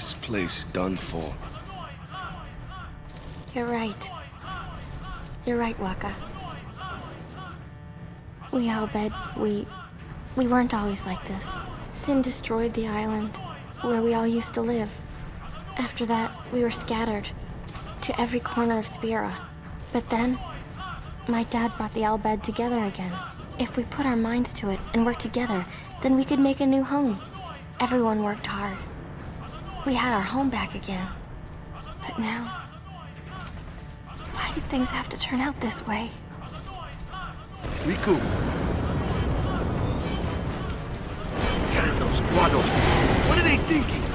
This place done for. You're right. You're right, Wakka. We Al Bhed, we... We weren't always like this. Sin destroyed the island, where we all used to live. After that, we were scattered. To every corner of Spira. But then... My dad brought the Al Bhed together again. If we put our minds to it and work together, then we could make a new home. Everyone worked hard. We had our home back again. But now... Why did things have to turn out this way? Rikku! Damn those Squaddo! What are they thinking?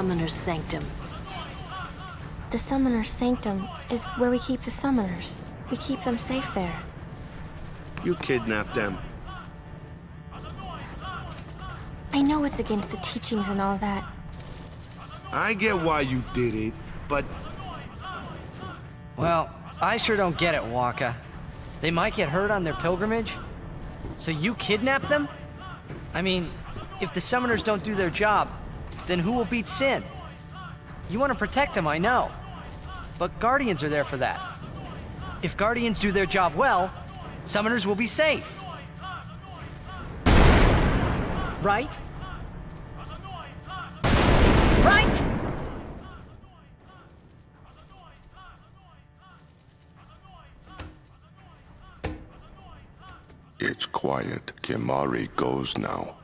Summoner's Sanctum? The Summoner's Sanctum is where we keep the Summoners. We keep them safe there. You kidnapped them. I know it's against the teachings and all that. I get why you did it, but Well, I sure don't get it, Wakka. They might get hurt on their pilgrimage? So you kidnap them? I mean, if the summoners don't do their job, then who will beat Sin? You want to protect them, I know. But Guardians are there for that. If Guardians do their job well, summoners will be safe. Right? Right? It's quiet. Kimahri goes now.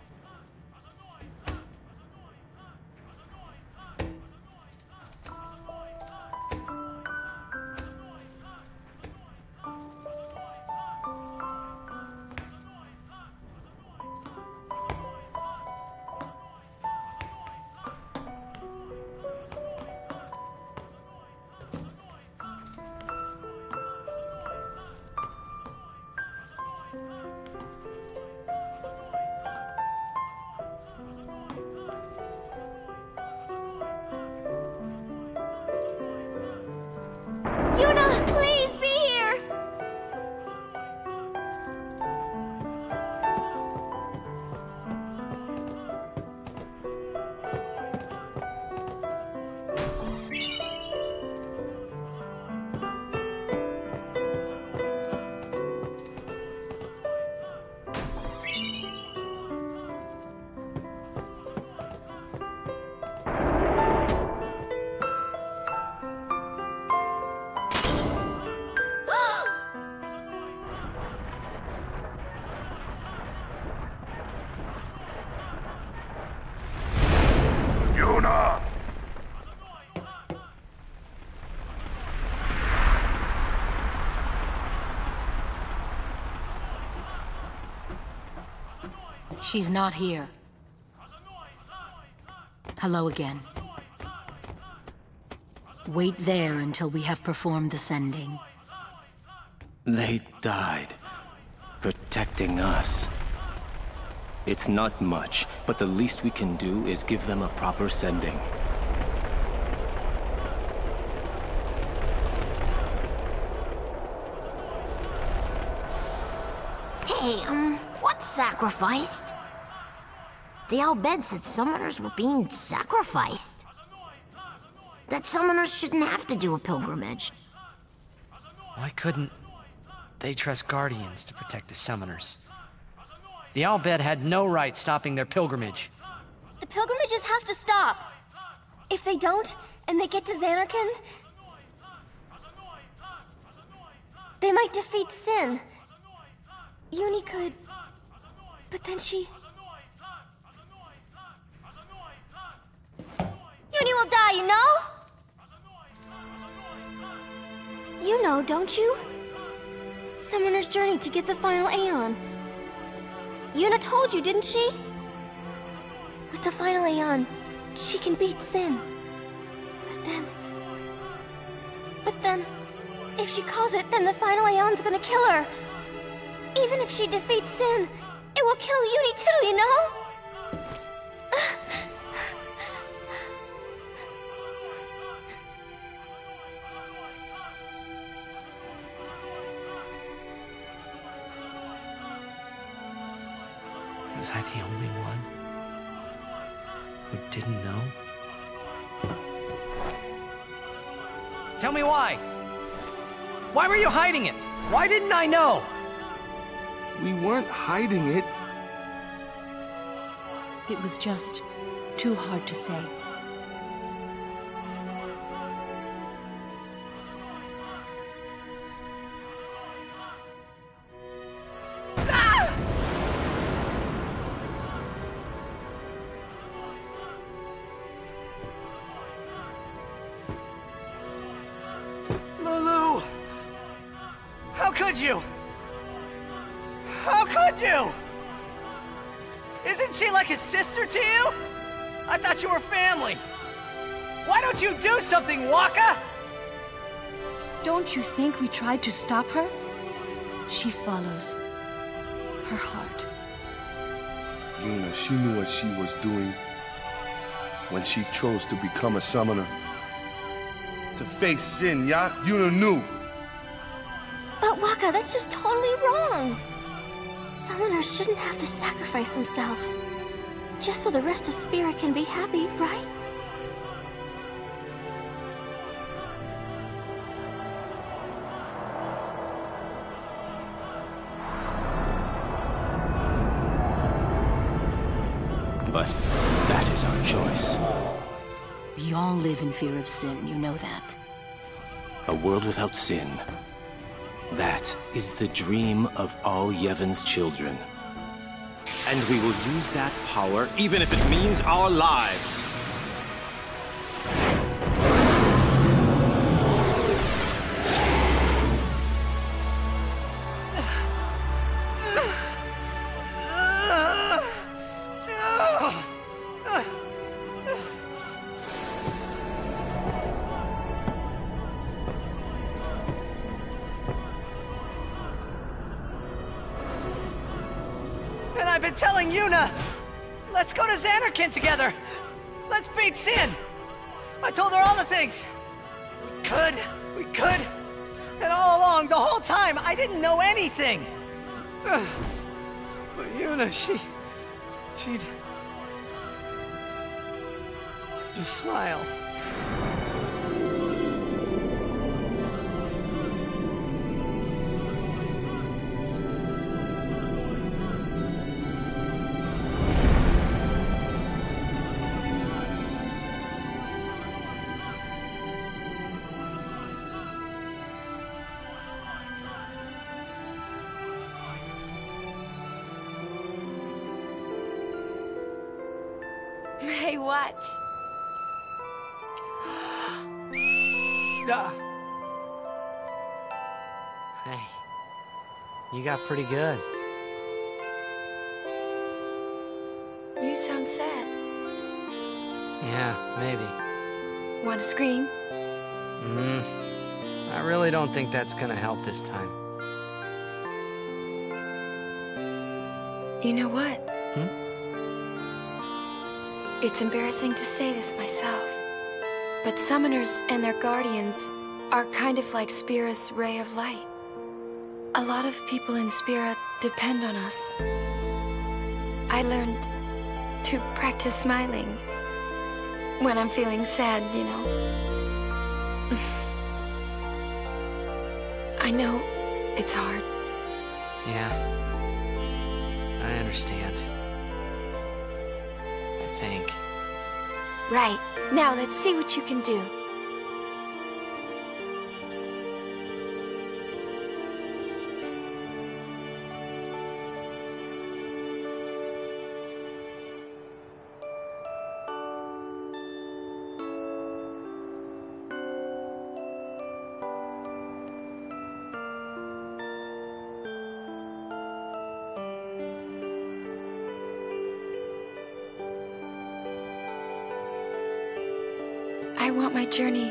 She's not here. Hello again. Wait there until we have performed the sending. They died, protecting us. It's not much, but the least we can do is give them a proper sending. Hey, um, what sacrificed? The Al Bhed said summoners were being sacrificed. That summoners shouldn't have to do a pilgrimage. Why couldn't they trust Guardians to protect the summoners? The Al Bhed had no right stopping their pilgrimage. The pilgrimages have to stop! If they don't, and they get to Zanarkand... They might defeat Sin. Yunie could... But then she... Yunie will die, you know? You know, don't you? Summoner's Journey to get the final Aeon. Yuna told you, didn't she? With the final Aeon, she can beat Sin. But then... But then... If she calls it, then the final Aeon's gonna kill her. Even if she defeats Sin, it will kill Yunie too, you know? Was I the only one who didn't know? Tell me why! Why were you hiding it? Why didn't I know? We weren't hiding it. It was just too hard to say. You think we tried to stop her? She follows her heart. Yuna, she knew what she was doing when she chose to become a summoner. To face sin, yeah? Yuna knew. But Wakka, that's just totally wrong. Summoners shouldn't have to sacrifice themselves. Just so the rest of Spira can be happy, right? Live in fear of sin, you know that. A world without sin. That is the dream of all Yevon's children. And we will use that power even if it means our lives. You got pretty good. You sound sad. Yeah, maybe. Want to scream? Mm, I really don't think that's gonna help this time. You know what? Hmm? It's embarrassing to say this myself, but summoners and their guardians are kind of like Spira's ray of light. A lot of people in Spira depend on us. I learned to practice smiling when I'm feeling sad, you know. I know it's hard. Yeah. I understand. I think. Right. Now let's see what you can do. Journey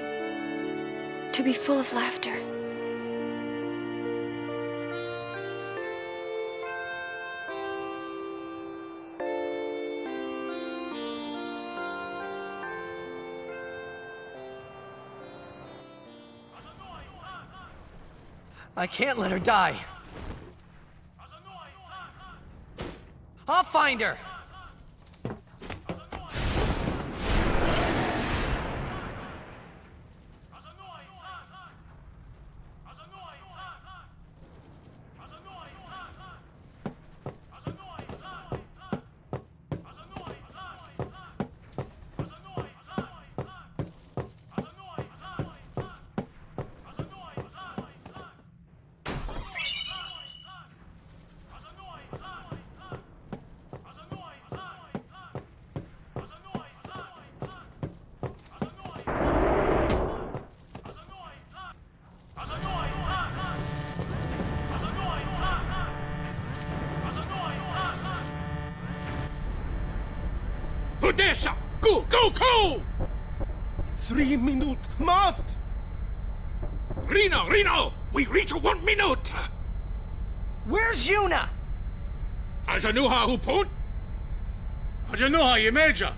to be full of laughter. I can't let her die. I'll find her! Go, go! Three minute marked! Reno, Reno! We reach one minute! Where's Yuna? Ajanuha hupun? Ajanuha yemeja!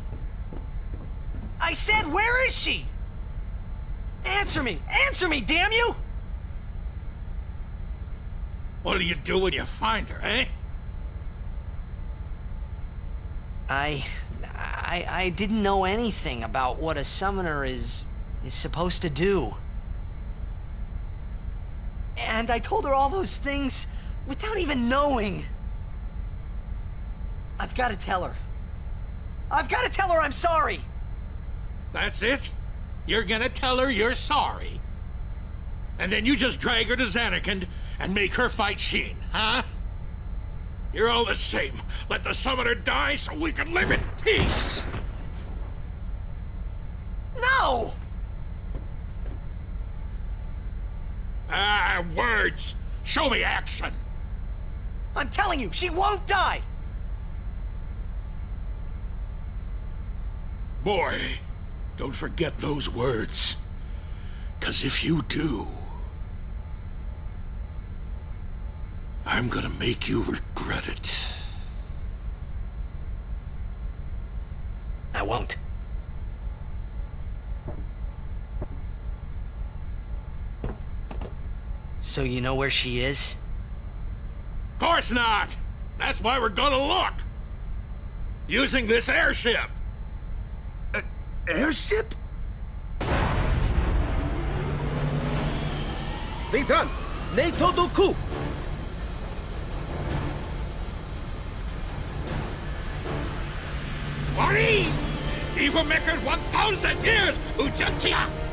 I said, where is she? Answer me! Answer me, damn you! What'll you do when you find her, eh? I... I... I didn't know anything about what a summoner is... is supposed to do. And I told her all those things without even knowing. I've got to tell her. I've got to tell her I'm sorry! That's it? You're gonna tell her you're sorry? And then you just drag her to Zanarkand and make her fight Sheen, huh? You're all the same. Let the summoner die so we can live in peace! No! Ah, words! Show me action! I'm telling you, she won't die! Boy, don't forget those words. Cause if you do, I'm gonna make you regret it. I won't. So you know where she is? Of course not! That's why we're gonna look! Using this airship! Airship? They Vedant! NATO Doku! Marie! Maker 1000 years! Ujantia!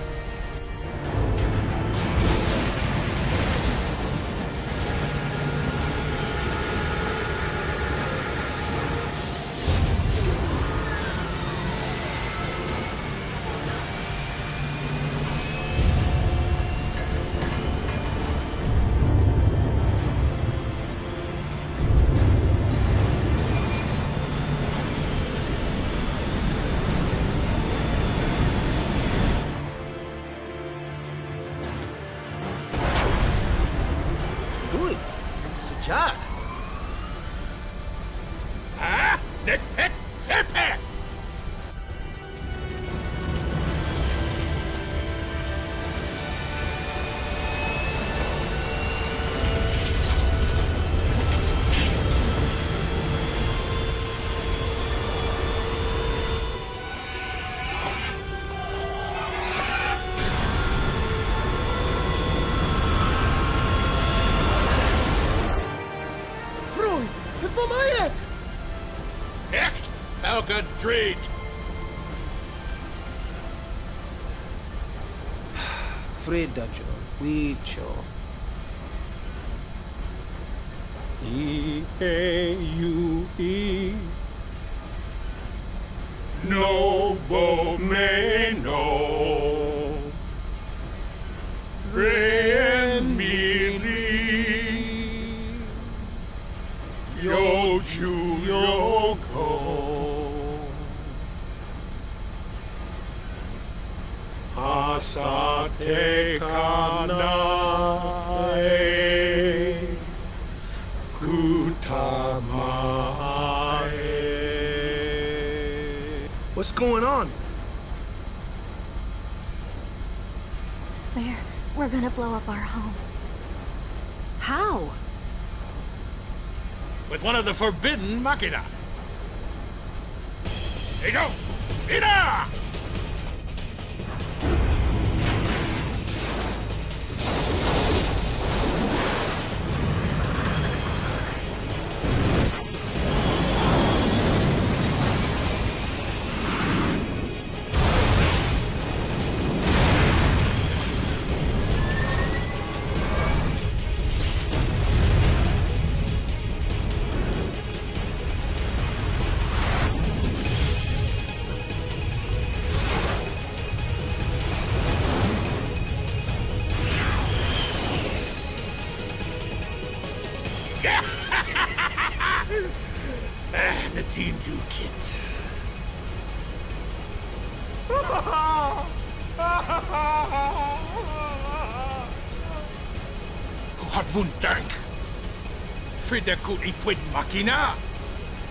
One of the forbidden machina. Hartwund dank. Fridekut ipwid machina.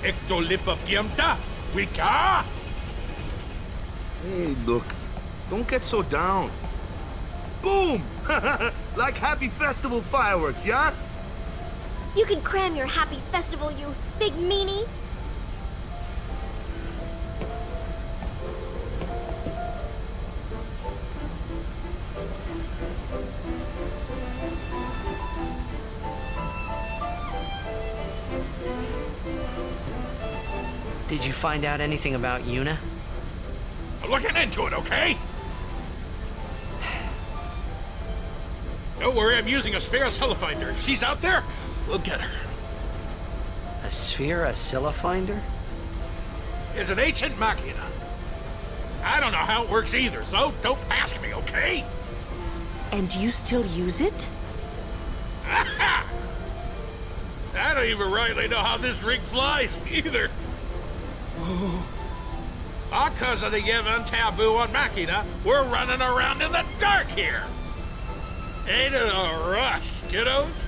Ecto lipa piemta. Wika. Hey, look. Don't get so down. Boom! like happy festival fireworks, yeah? You can cram your happy festival, you big meanie! Find out anything about Yuna? I'm looking into it, okay? Don't worry, I'm using a sphere finder. If she's out there, we'll get her. A sphere finder? It's an ancient machina. I don't know how it works either, so don't ask me, okay? And you still use it? I don't even rightly know how this rig flies, either. Because of the Yevon taboo on Machina, we're running around in the dark here. Ain't it a rush, kiddos?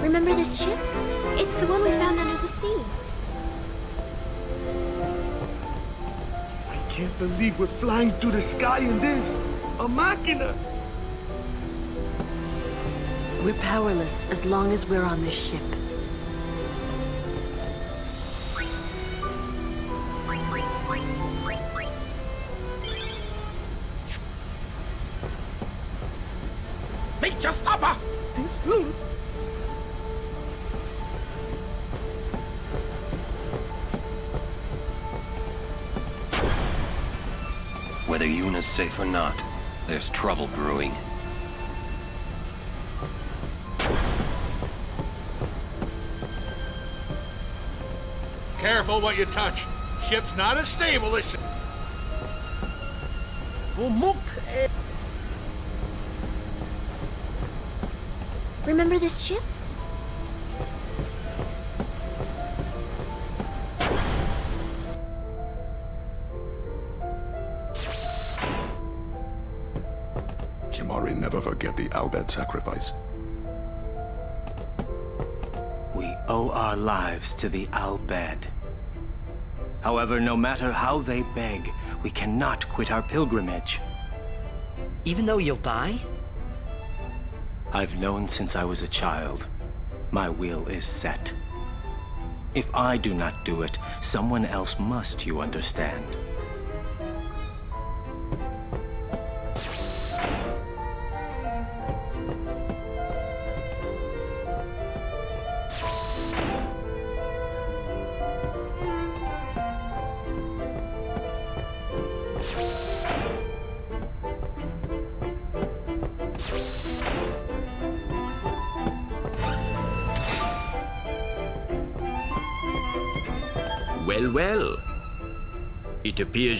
Remember this ship? It's the one we found under the sea. I can't believe we're flying through the sky in this. A machina. We're powerless as long as we're on this ship. Safe or not, there's trouble brewing. Careful what you touch. Ship's not as stable as... Eh? Remember this ship? The Al Bhed sacrifice. We owe our lives to the Al Bhed. However, no matter how they beg, we cannot quit our pilgrimage. Even though you'll die? I've known since I was a child. My will is set. If I do not do it, someone else must, you understand.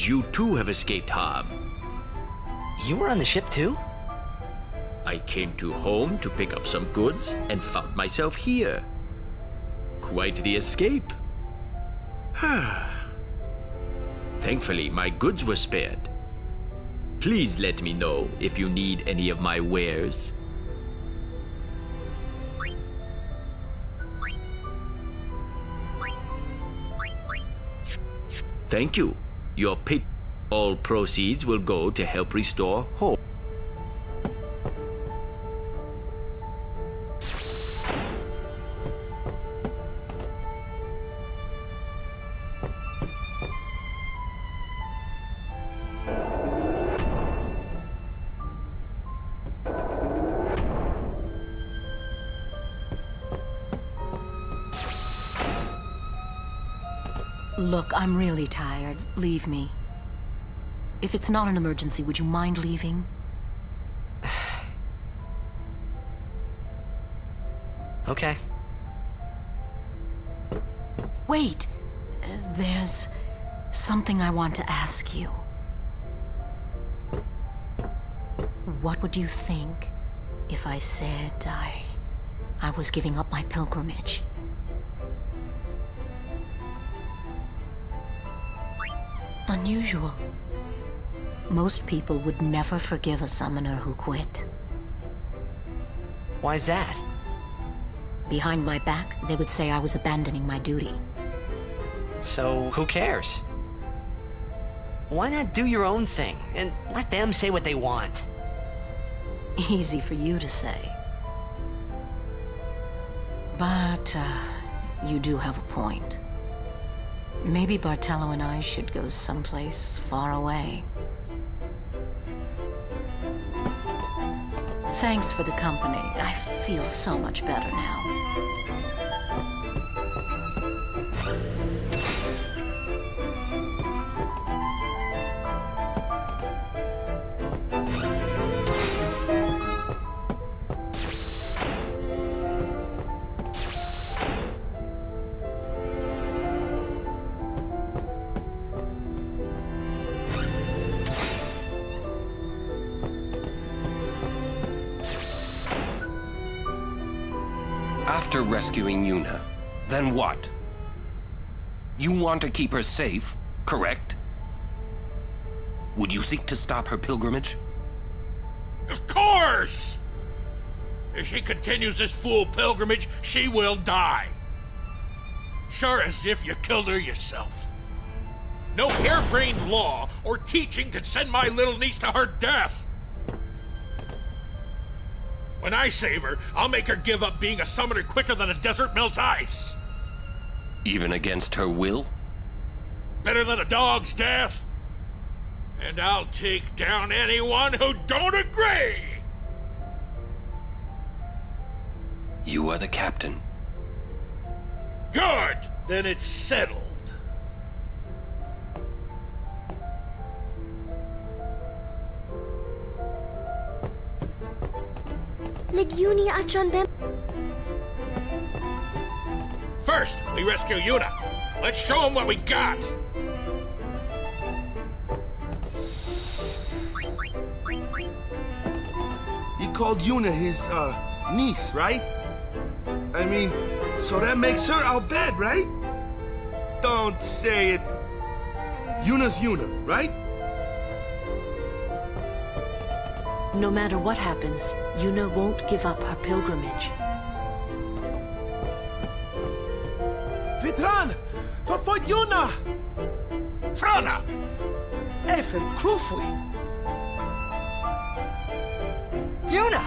You too have escaped harm. You were on the ship too? I came to home to pick up some goods and found myself here. Quite the escape. Thankfully, my goods were spared. Please let me know if you need any of my wares. Thank you. Your pay all proceeds will go to help restore hope. Look, I'm really tired. Leave me. If it's not an emergency, would you mind leaving? Okay. Wait! Uh, There's something I want to ask you. What would you think if I said I... I was giving up my pilgrimage? Unusual. Most people would never forgive a summoner who quit. Why's that? Behind my back, they would say I was abandoning my duty. So, who cares? Why not do your own thing and let them say what they want? Easy for you to say. But, uh, you do have a point. Maybe Barthello and I should go someplace far away. Thanks for the company. I feel so much better now. What? You want to keep her safe, correct? Would you seek to stop her pilgrimage? Of course! If she continues this fool pilgrimage, she will die. Sure as if you killed her yourself. No harebrained law or teaching could send my little niece to her death. When I save her, I'll make her give up being a summoner quicker than a desert melts ice. Even against her will? Better than a dog's death. And I'll take down anyone who don't agree. You are the captain. Good. Then it's settled. Legiuni Achan Bem. First, we rescue Yuna. Let's show him what we got. He called Yuna his, uh, niece, right? I mean, so that makes her Al Bhed, right? Don't say it. Yuna's Yuna, right? No matter what happens, Yuna won't give up her pilgrimage. Vitran! Verfolgt Yuna! Frana! Effen Krufui! Yuna!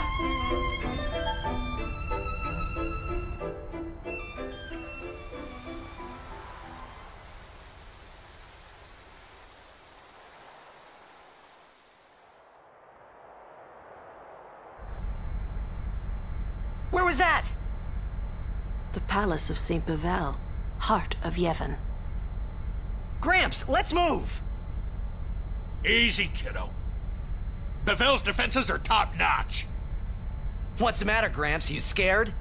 Where was that? The Palace of St. Bevelle, heart of Yevon. Gramps, let's move! Easy, kiddo. Bevelle's defenses are top-notch. What's the matter, Gramps? You scared?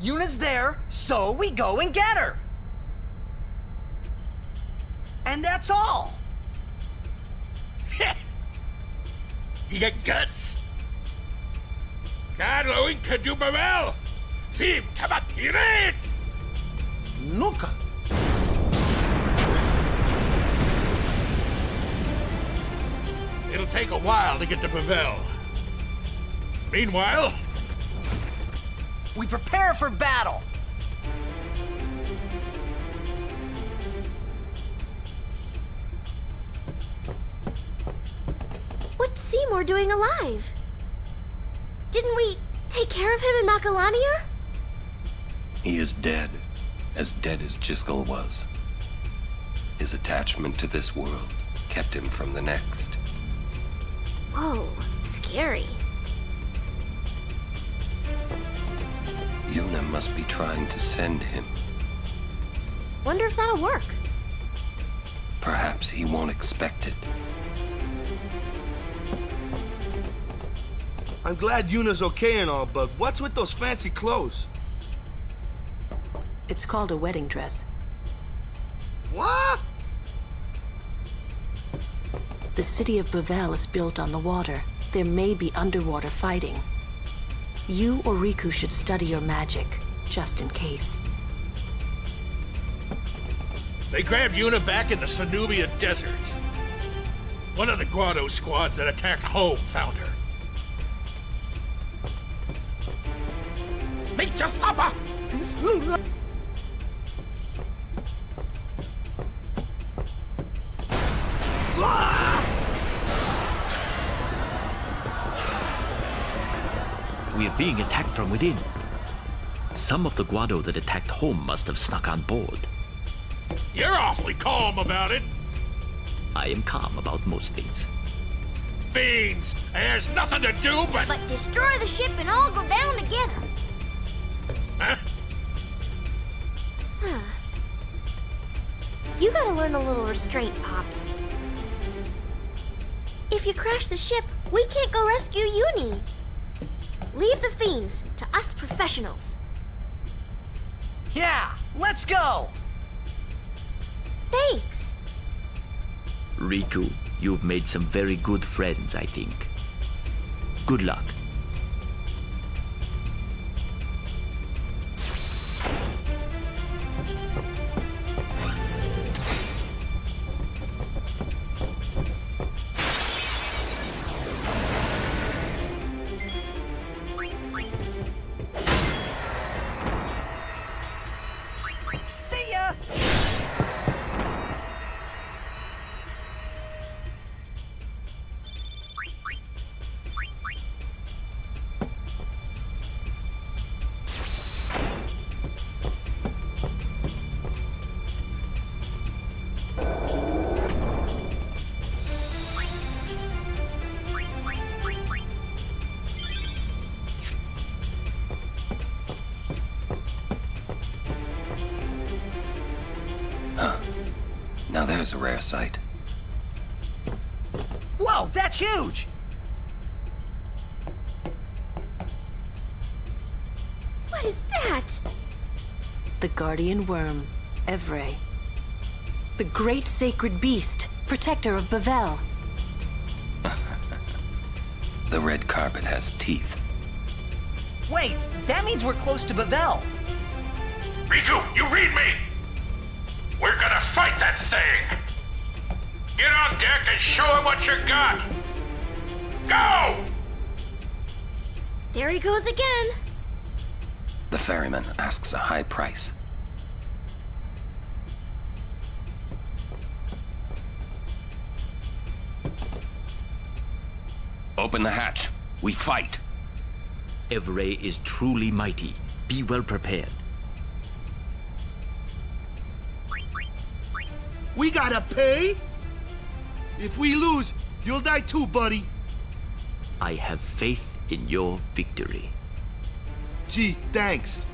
Yuna's there, so we go and get her! And that's all! You got guts? Carlo can do Bevel! Fim kabatiret! Nunca! It'll take a while to get to Bevelle. Meanwhile, We prepare for battle. What's Seymour doing alive? Didn't we take care of him in Macalania? He is dead, as dead as Jyscal was. His attachment to this world kept him from the next. Whoa, scary. Yuna must be trying to send him. Wonder if that'll work. Perhaps he won't expect it. I'm glad Yuna's okay and all, but what's with those fancy clothes? It's called a wedding dress. What? The city of Bevelle is built on the water. There may be underwater fighting. You or Rikku should study your magic, just in case. they grabbed Yuna back in the Sanubia deserts. One of the Guado squads that attacked home found her. Make your supper! We are being attacked from within. Some of the Guado that attacked home must have snuck on board. You're awfully calm about it. I am calm about most things. Fiends! There's nothing to do but... But destroy the ship and all go down together. Huh? Huh. You gotta learn a little restraint, Pops. If you crash the ship, we can't go rescue Yunie. Leave the fiends to us professionals. Yeah, let's go. Thanks. Rikku, you've made some very good friends, I think. Good luck. Guardian worm, Evrae. The great sacred beast, protector of Bevelle. The red carpet has teeth. Wait, that means we're close to Bevelle. Rikku, you read me! We're gonna fight that thing! Get on deck and show him what you got! Go! There he goes again. The ferryman asks a high price. Open the hatch. We fight. Evrae is truly mighty. Be well prepared. We gotta pay? If we lose, you'll die too, buddy. I have faith in your victory. Gee, thanks.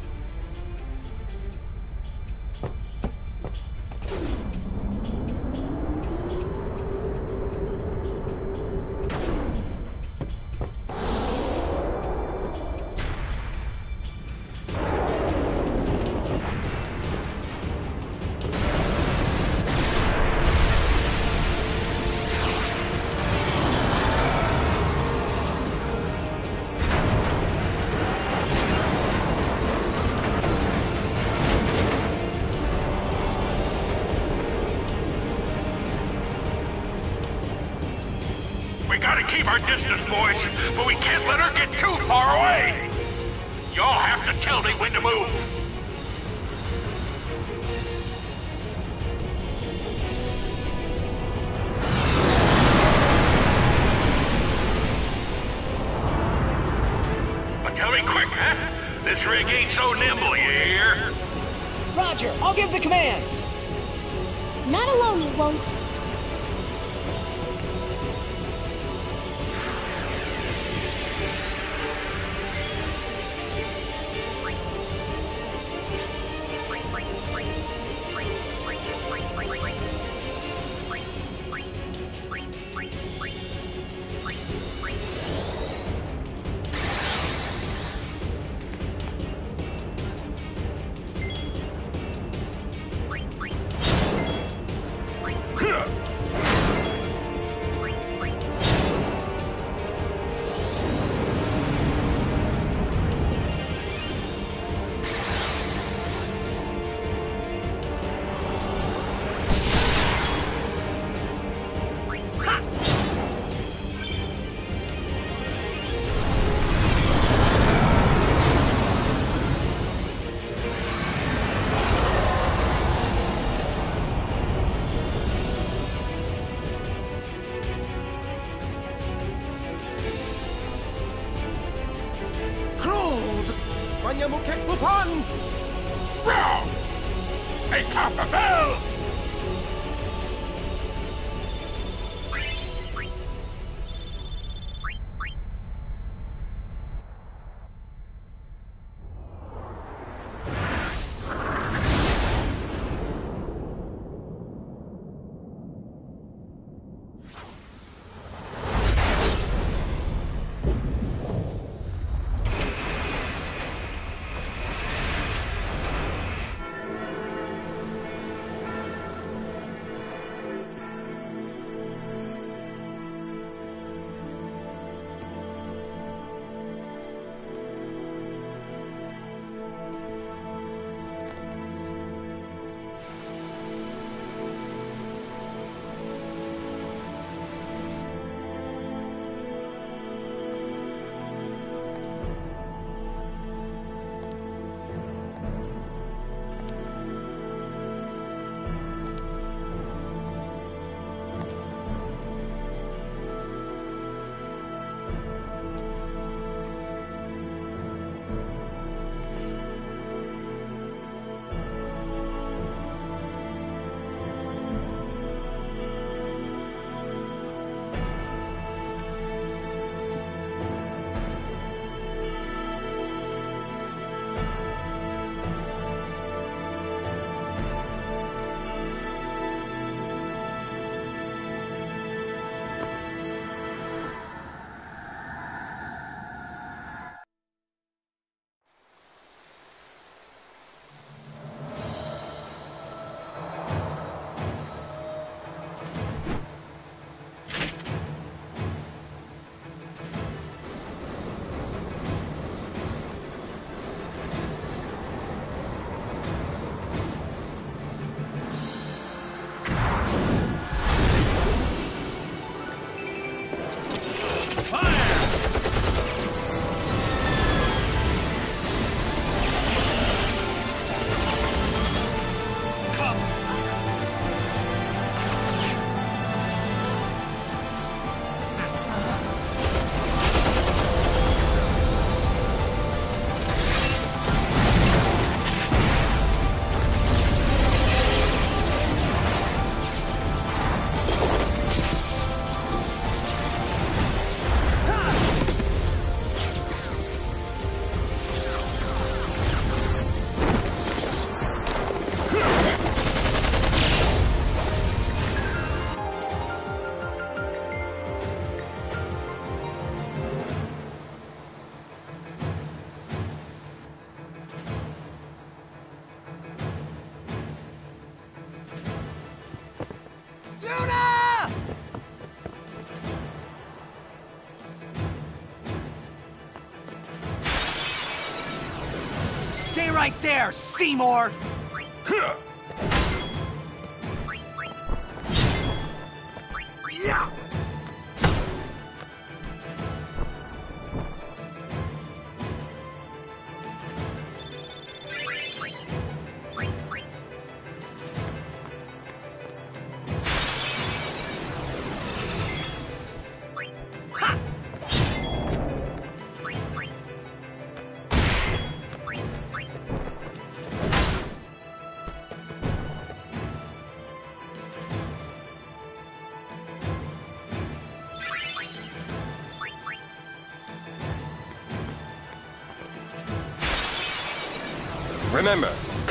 Stay right there, Seymour!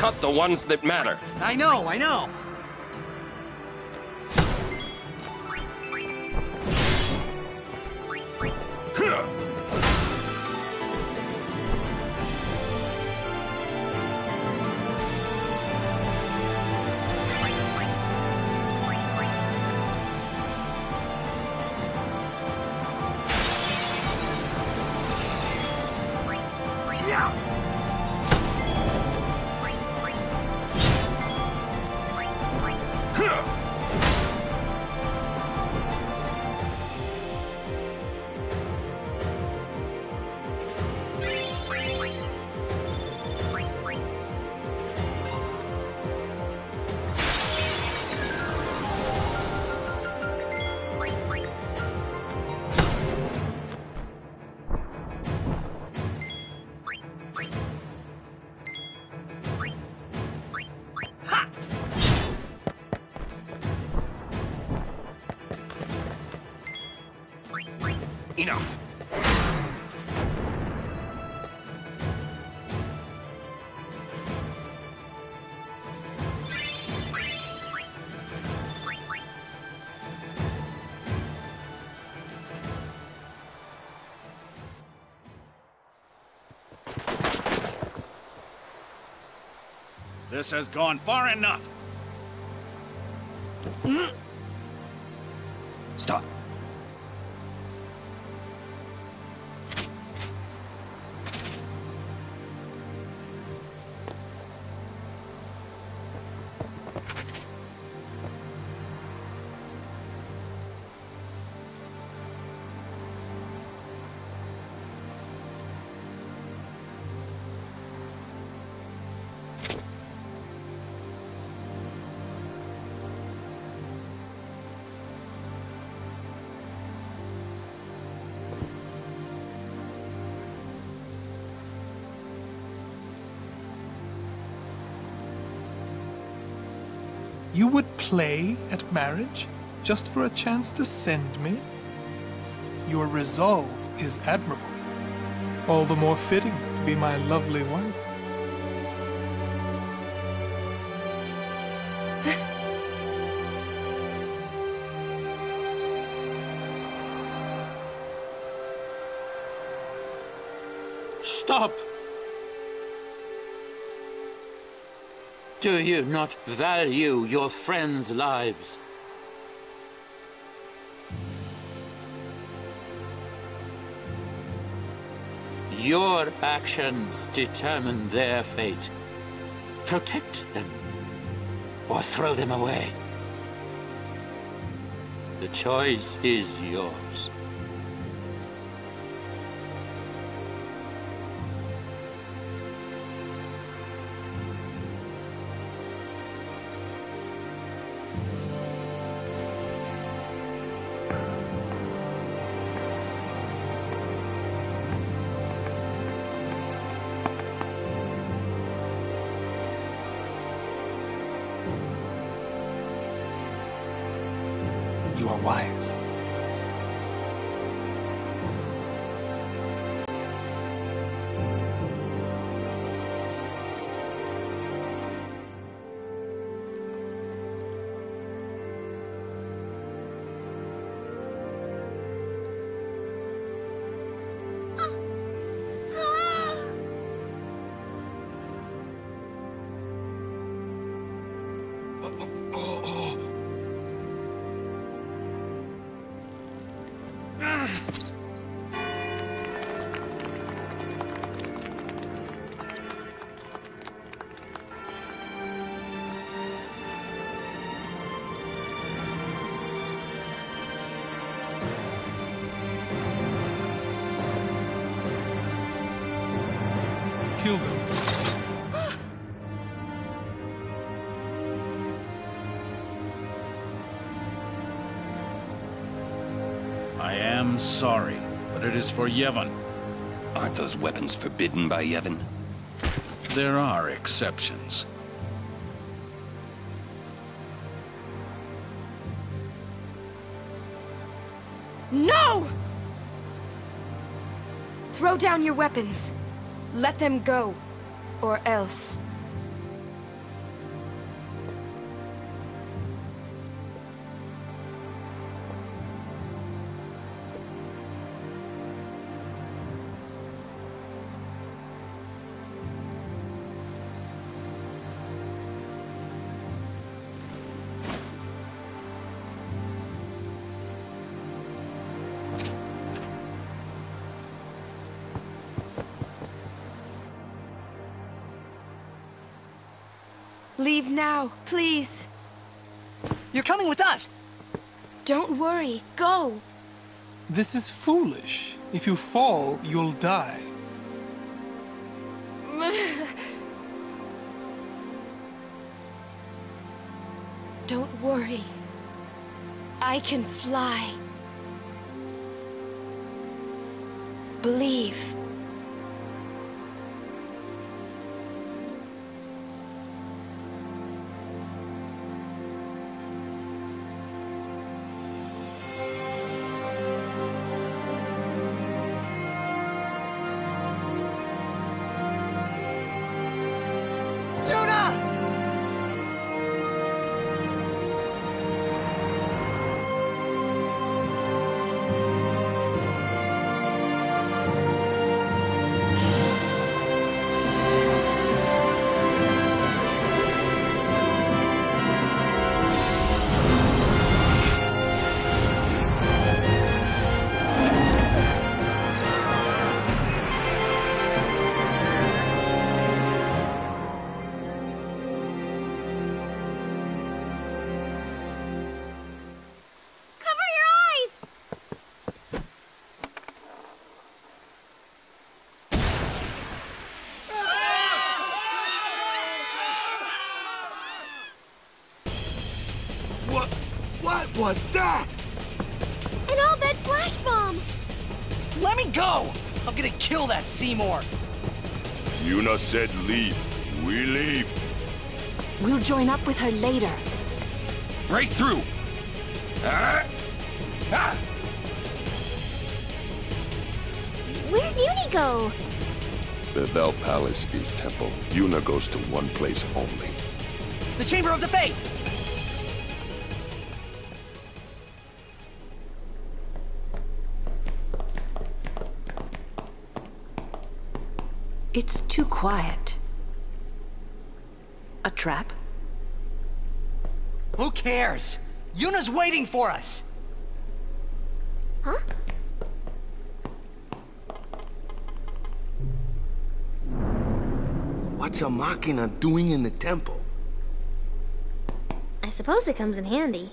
Cut the ones that matter. I know, I know. This has gone far enough. Play at marriage just for a chance to send me? Your resolve is admirable. All the more fitting to be my lovely wife. Do you not value your friends' lives? Your actions determine their fate. Protect them, or throw them away. The choice is yours. I am sorry, but it is for Yevon. Aren't those weapons forbidden by Yevon? There are exceptions. No! Throw down your weapons. Let them go. Or else. Leave now, please. You're coming with us! Don't worry. Go! This is foolish. If you fall, you'll die. Don't worry. I can fly. Was that? An Al Bhed flash bomb! Let me go! I'm gonna kill that Seymour! Yuna said leave. We leave. We'll join up with her later. Breakthrough! Ah! Ah! Where'd Yunie go? The Bevelle Palace is temple. Yuna goes to one place only. The Chamber of the Faith! Too quiet. A trap? Who cares? Yuna's waiting for us! Huh? What's a Machina doing in the temple? I suppose it comes in handy.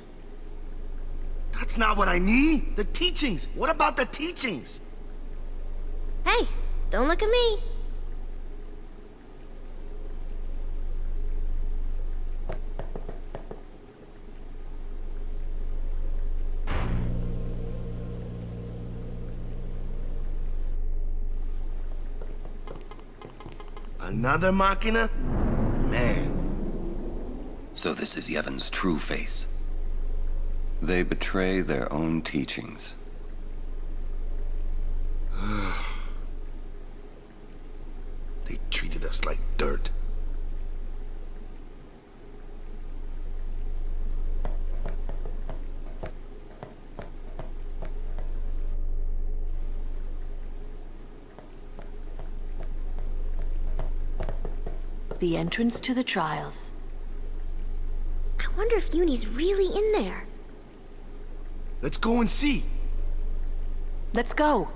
That's not what I mean. The teachings. What about the teachings? Hey, don't look at me. Another Machina? Man. So this is Yevon's true face. They betray their own teachings. they treated us like dirt. The entrance to the trials. I wonder if Yunie's really in there. Let's go and see. Let's go.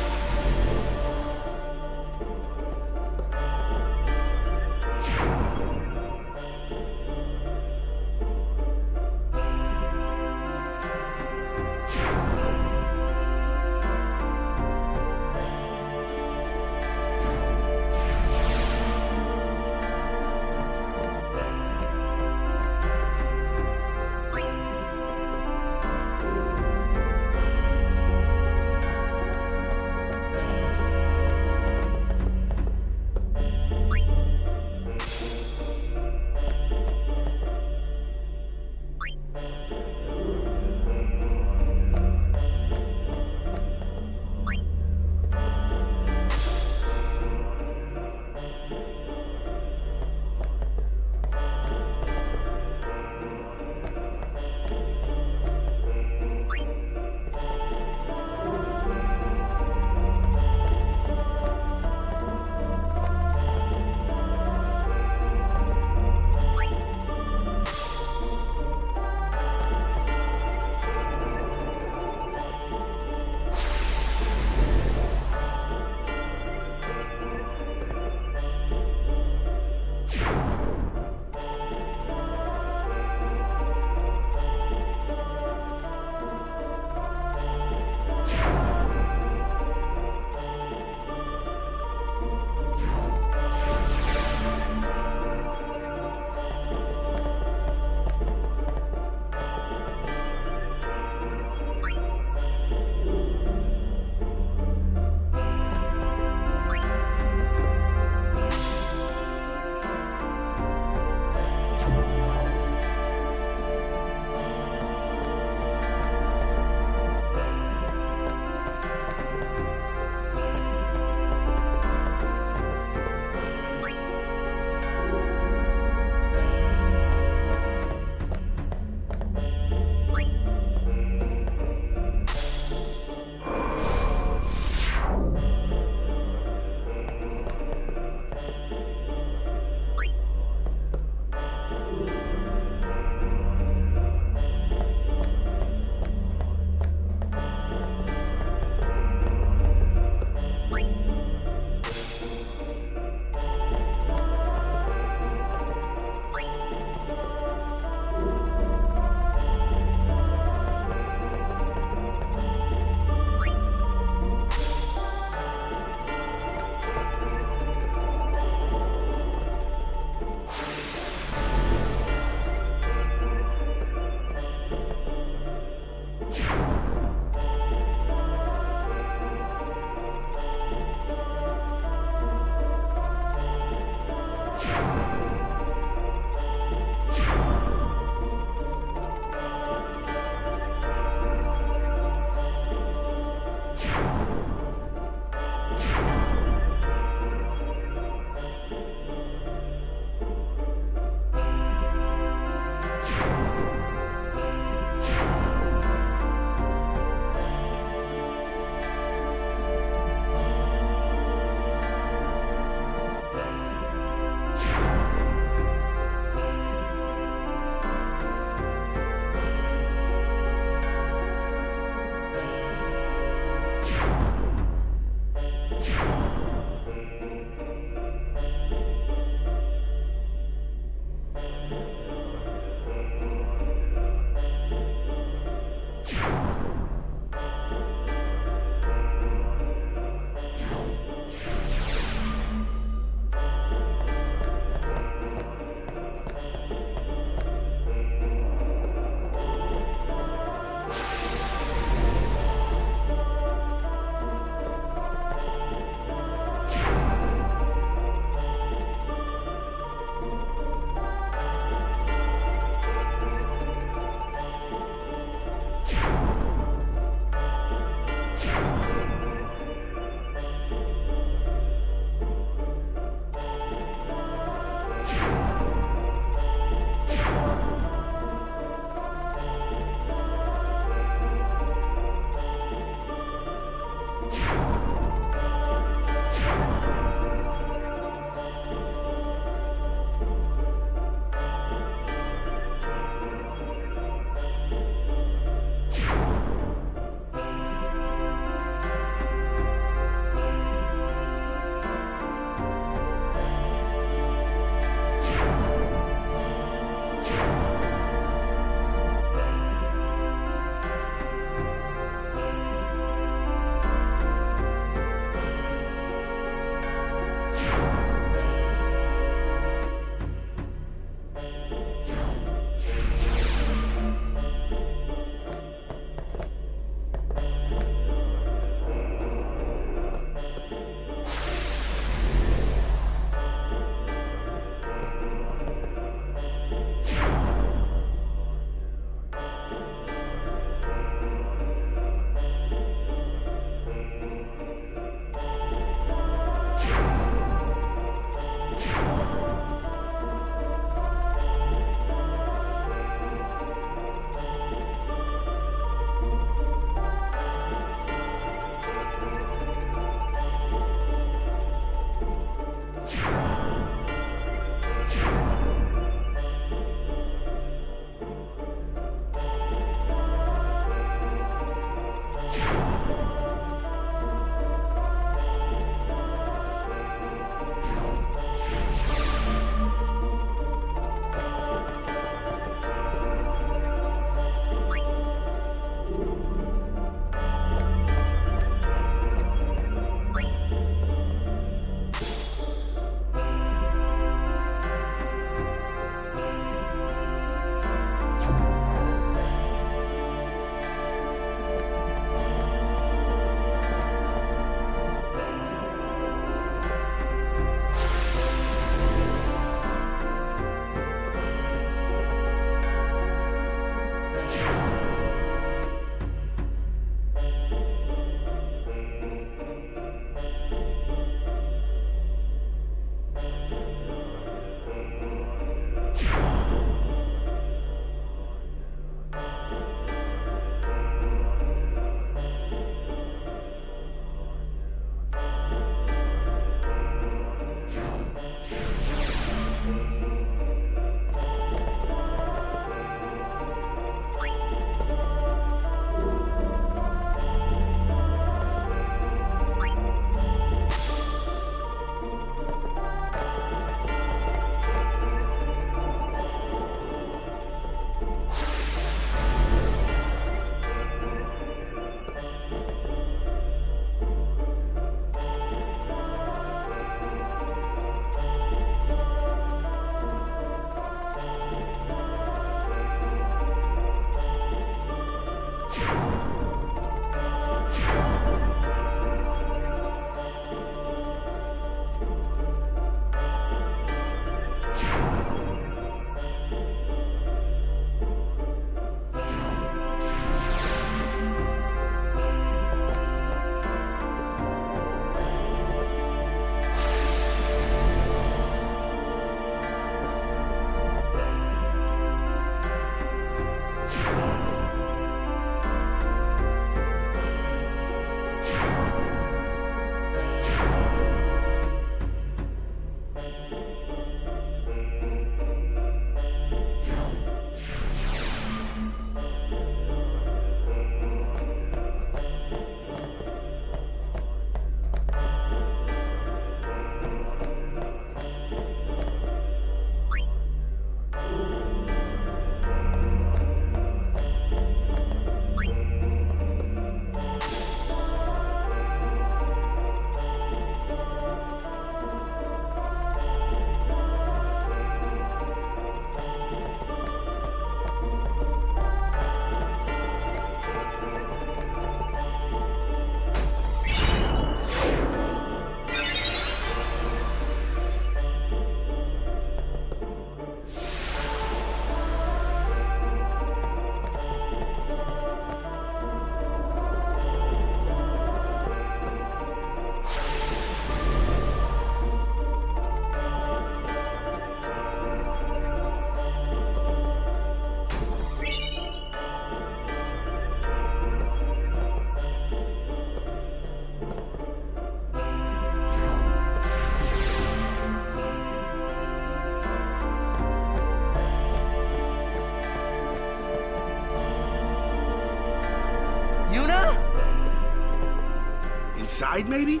Inside, maybe?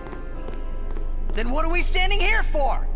Then what are we standing here for?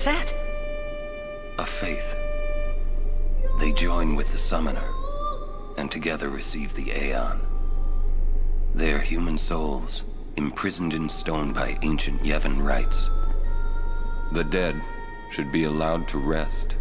What's that? A fayth. They join with the Summoner, and together receive the Aeon. They are human souls, imprisoned in stone by ancient Yevon rites. The dead should be allowed to rest.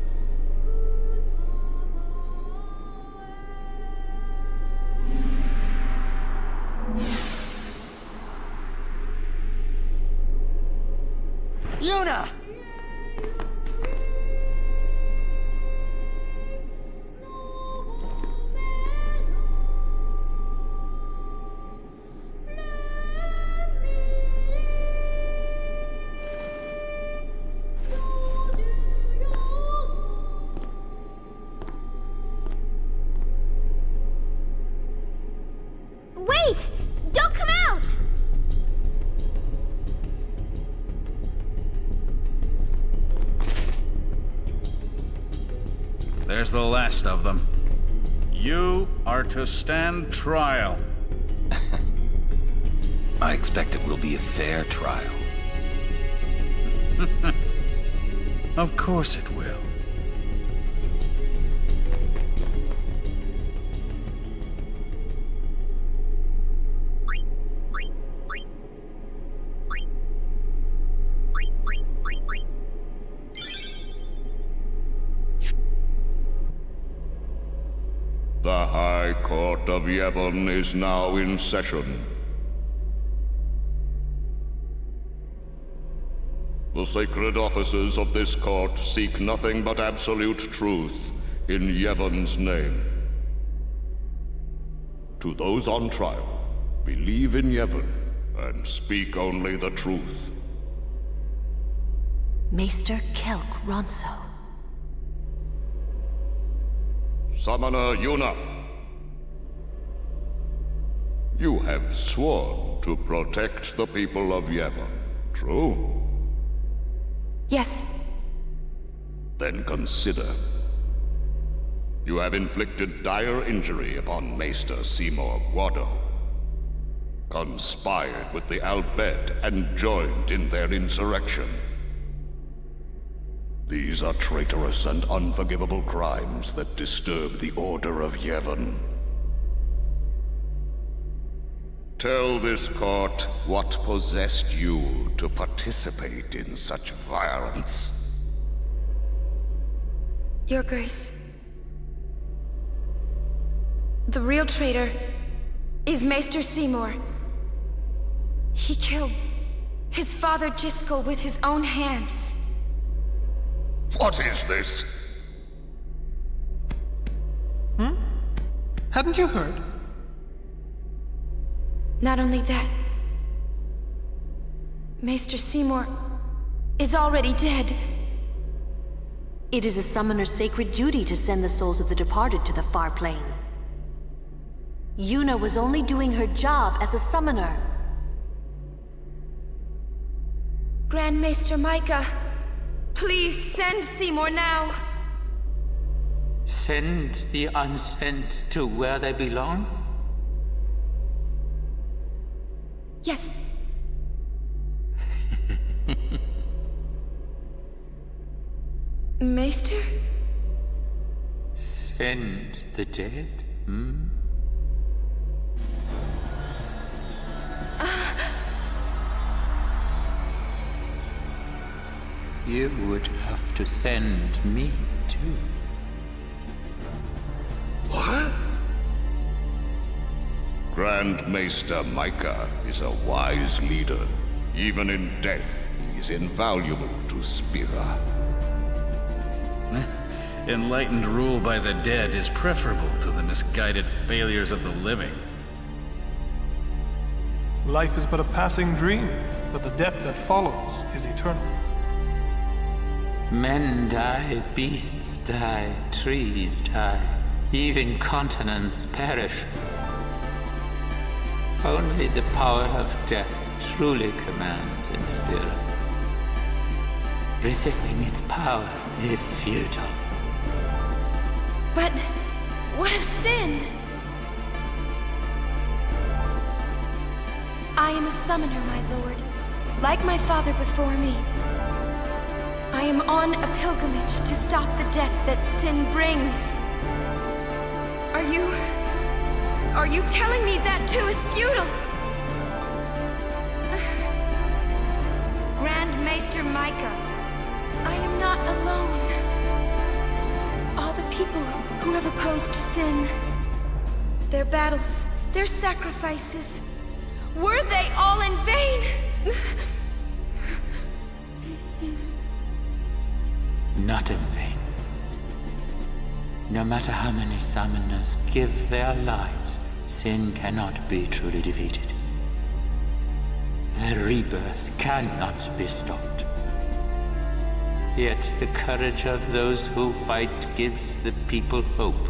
To stand trial. I expect it will be a fair trial. Of course it will. Yevon is now in session. The sacred officers of this court seek nothing but absolute truth in Yevon's name. To those on trial, believe in Yevon and speak only the truth. Maester Kelk Ronso. Summoner Yuna. You have sworn to protect the people of Yevon, true? Yes. Then consider. You have inflicted dire injury upon Maester Seymour Guado. Conspired with the Al Bhed and joined in their insurrection. These are traitorous and unforgivable crimes that disturb the order of Yevon. Tell this court what possessed you to participate in such violence. Your Grace. The real traitor is Maester Seymour. He killed his father Jyscal with his own hands. What is this? Hmm? Hadn't you heard? Not only that, Maester Seymour is already dead. It is a summoner's sacred duty to send the souls of the departed to the far plane. Yuna was only doing her job as a summoner. Grand Maester Mika, please send Seymour now. Send the unsent to where they belong? Yes. Maester? Send the dead? Hmm? You would have to send me too. Grand Maester Mika is a wise leader. Even in death, he is invaluable to Spira. Enlightened rule by the dead is preferable to the misguided failures of the living. Life is but a passing dream, but the death that follows is eternal. Men die, beasts die, trees die, even continents perish. Only the power of death truly commands in Spira. Resisting its power is futile. But what of sin? I am a summoner, my lord, like my father before me. I am on a pilgrimage to stop the death that sin brings. Are you... Are you telling me that too is futile? Grand Maester Mika, I am not alone. All the people who have opposed sin, their battles, their sacrifices, were they all in vain? Not in vain. No matter how many summoners give their lives, sin cannot be truly defeated. The rebirth cannot be stopped. Yet the courage of those who fight gives the people hope.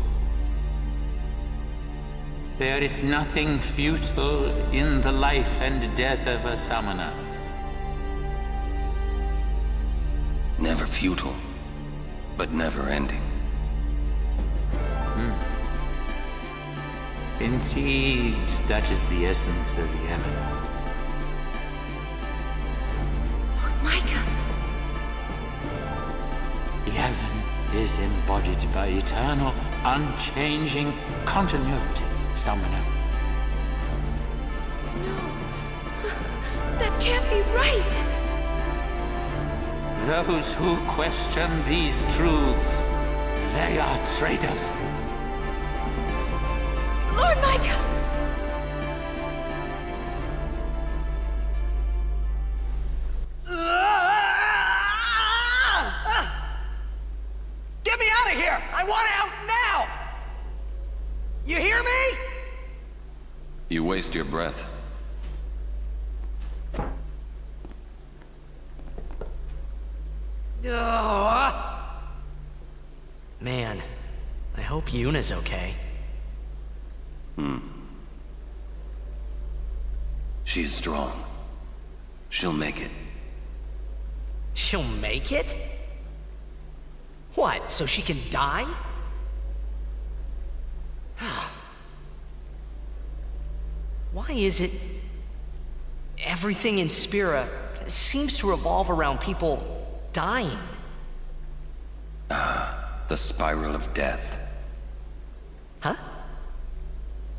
There is nothing futile in the life and death of a summoner. Never futile, but never ending. Hmm. Indeed, that is the essence of the heaven. Lord Mika. Yevon is embodied by eternal, unchanging continuity, Summoner. No. That can't be right! Those who question these truths, they are traitors. Waste your breath. Man, I hope Yuna's okay. Hmm. She is strong. She'll make it. She'll make it? What, so she can die? Why is it everything in Spira seems to revolve around people dying? Ah, the spiral of death. Huh?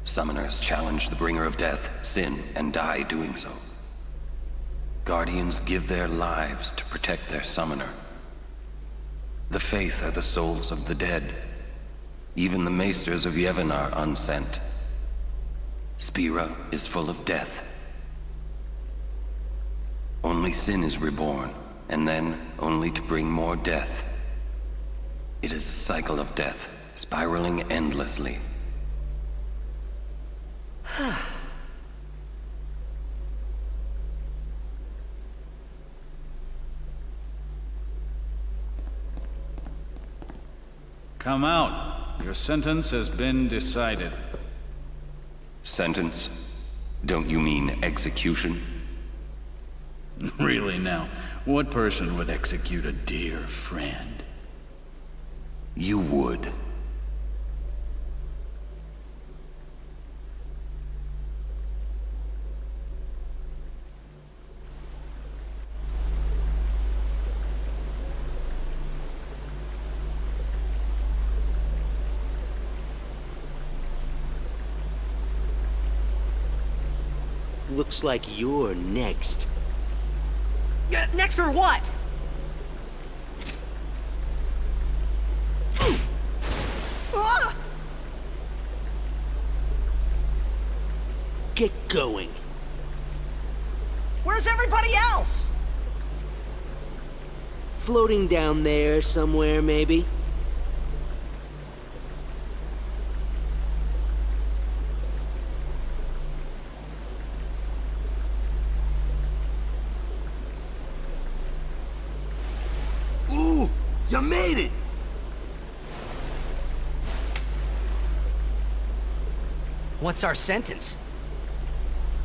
Summoners challenge the bringer of death, sin, and die doing so. Guardians give their lives to protect their summoner. The Fayth are the souls of the dead. Even the Maesters of Yevon are unsent. Spira is full of death. Only sin is reborn, and then only to bring more death. It is a cycle of death, spiraling endlessly. Come out. Your sentence has been decided. Sentence? Don't you mean execution? Really now, what person would execute a dear friend? You would. Looks like you're next. Yeah, next for what? Ah! Get going. Where's everybody else? Floating down there somewhere, maybe? Ooh, you made it! What's our sentence?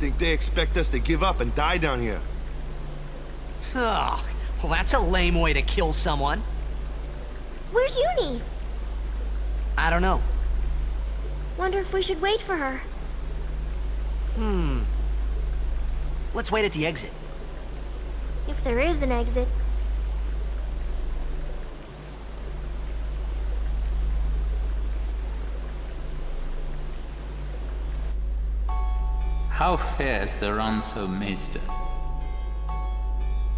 Think they expect us to give up and die down here. Oh, well, that's a lame way to kill someone. Where's Uni? I don't know. Wonder if we should wait for her. Hmm. Let's wait at the exit. If there is an exit. How fares the Ronso Maester?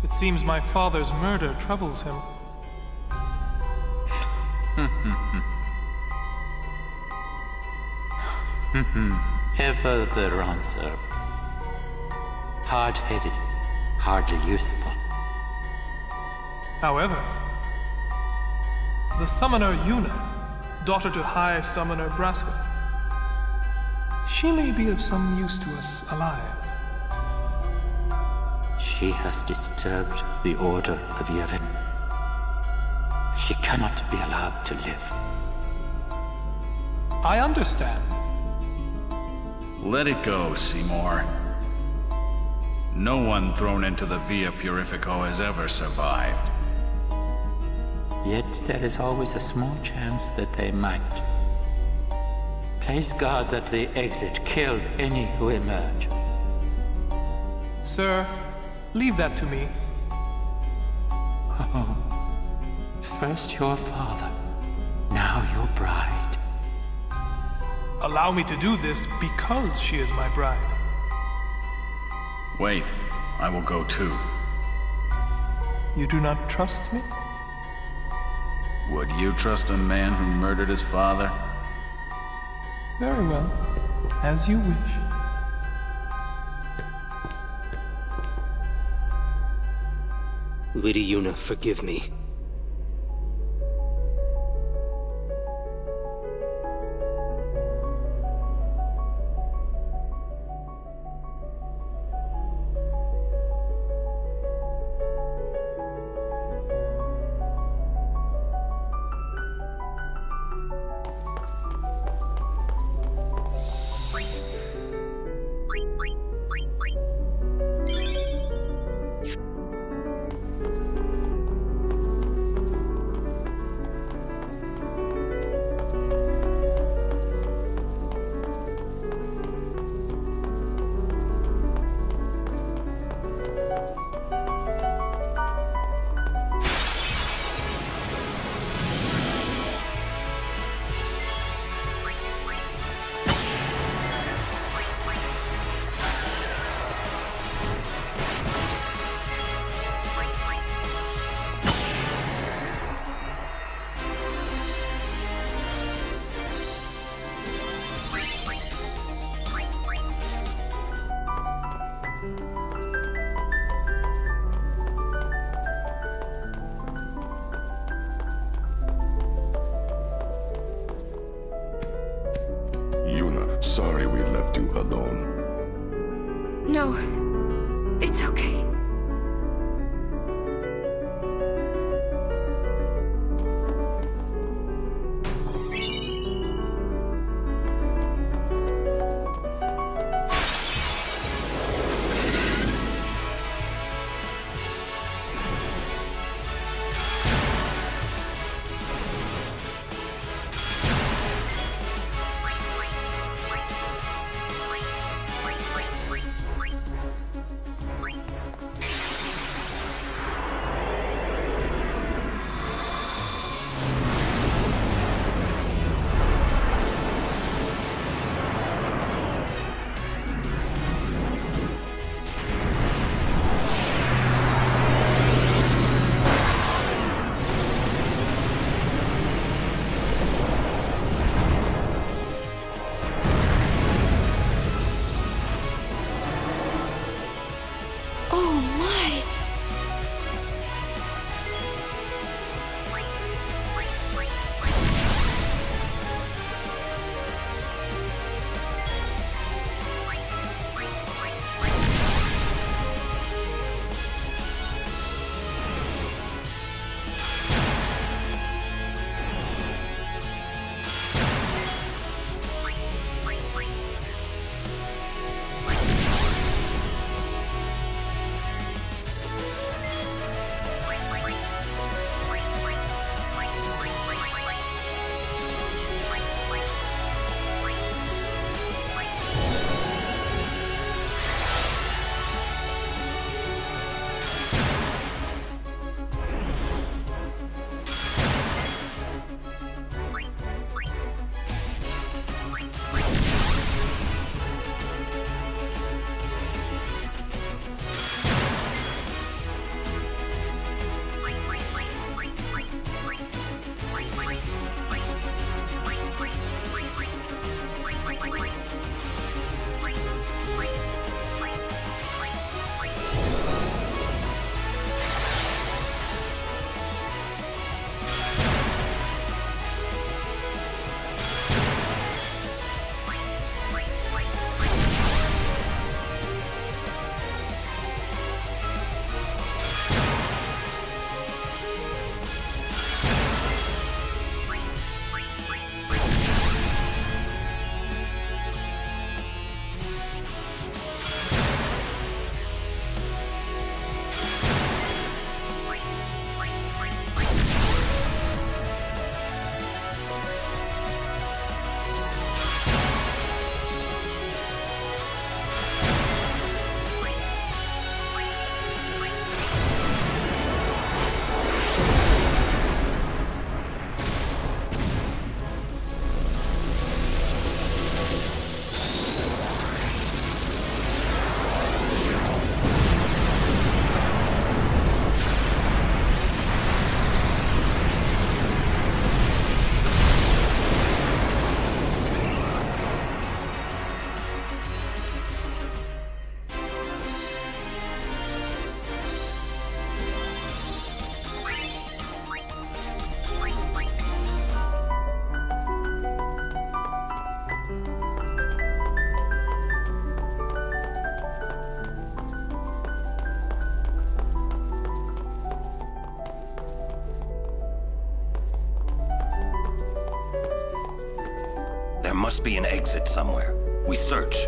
It seems my father's murder troubles him. Ever the Ronso. Hard-headed, hardly useful. However, the summoner Yuna, daughter to High Summoner Braska, she may be of some use to us alive. She has disturbed the order of Yevon. She cannot be allowed to live. I understand. Let it go, Seymour. No one thrown into the Via Purifico has ever survived. Yet there is always a small chance that they might. Place guards at the exit. Kill any who emerge. Sir, leave that to me. Oh. First your father, now your bride. Allow me to do this because she is my bride. Wait, I will go too. You do not trust me? Would you trust a man who murdered his father? Very well. As you wish. Lady Yuna, forgive me. Must be an exit somewhere. We search.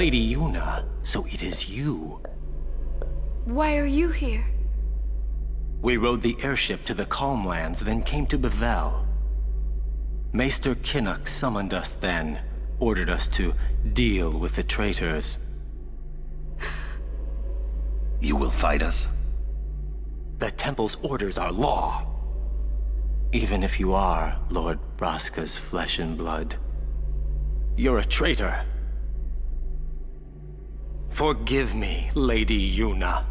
Lady Yuna, so it is you. Why are you here? We rode the airship to the Calmlands, then came to Bevelle. Maester Kinoc summoned us then, ordered us to deal with the traitors. You will fight us? The Temple's orders are law. Even if you are Lord Braska's flesh and blood. You're a traitor. Forgive me, Lady Yuna.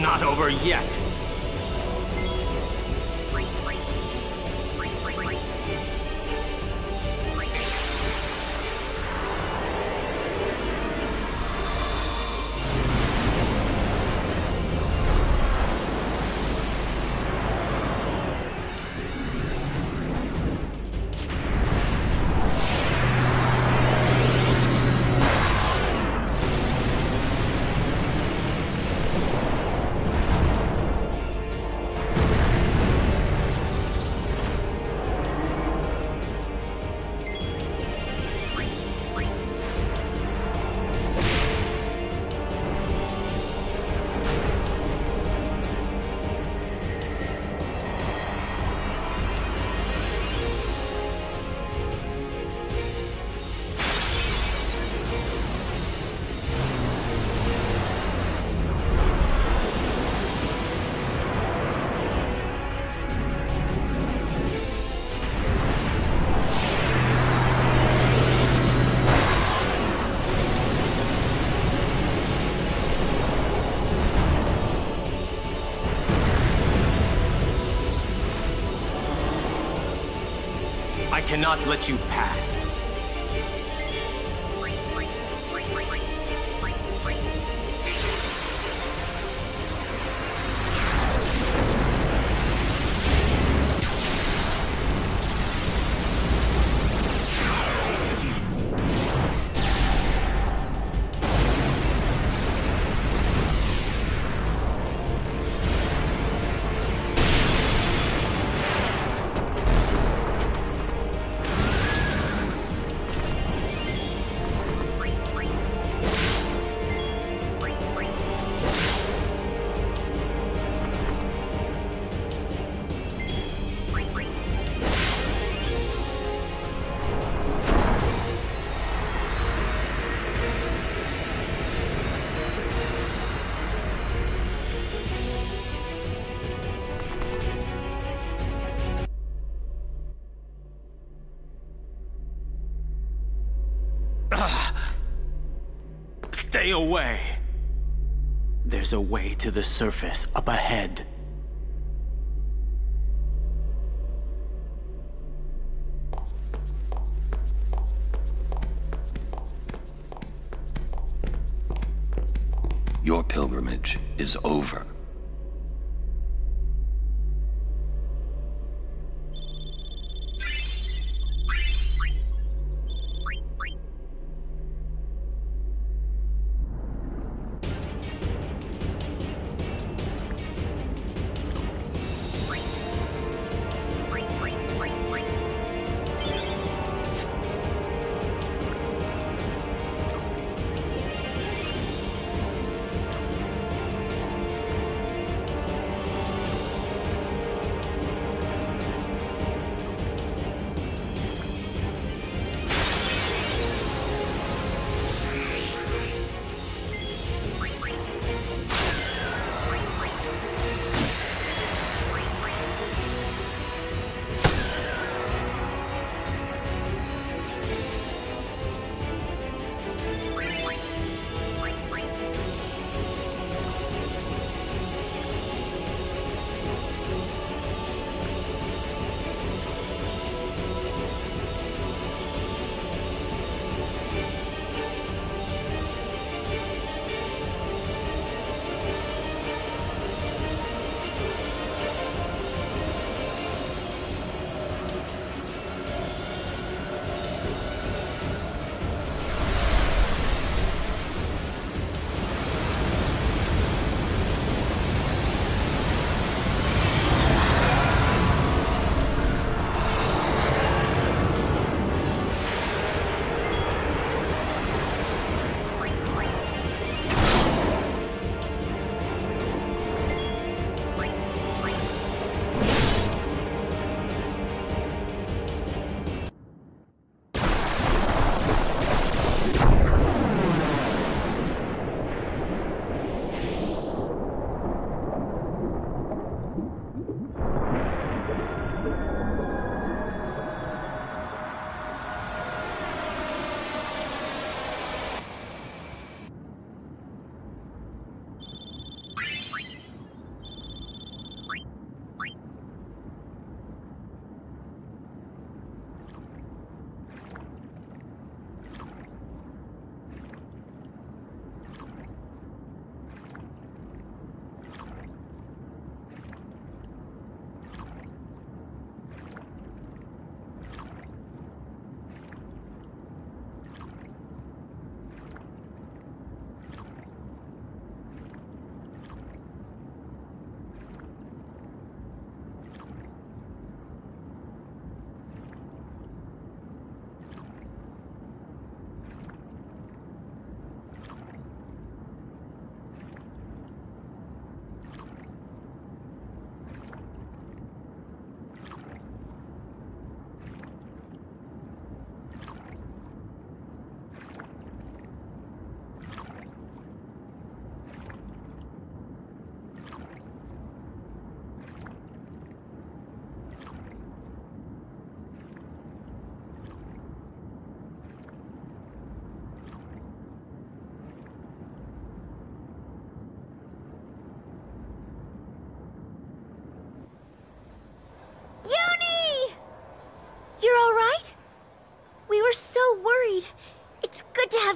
Not over yet. Cannot let you a way to the surface up ahead.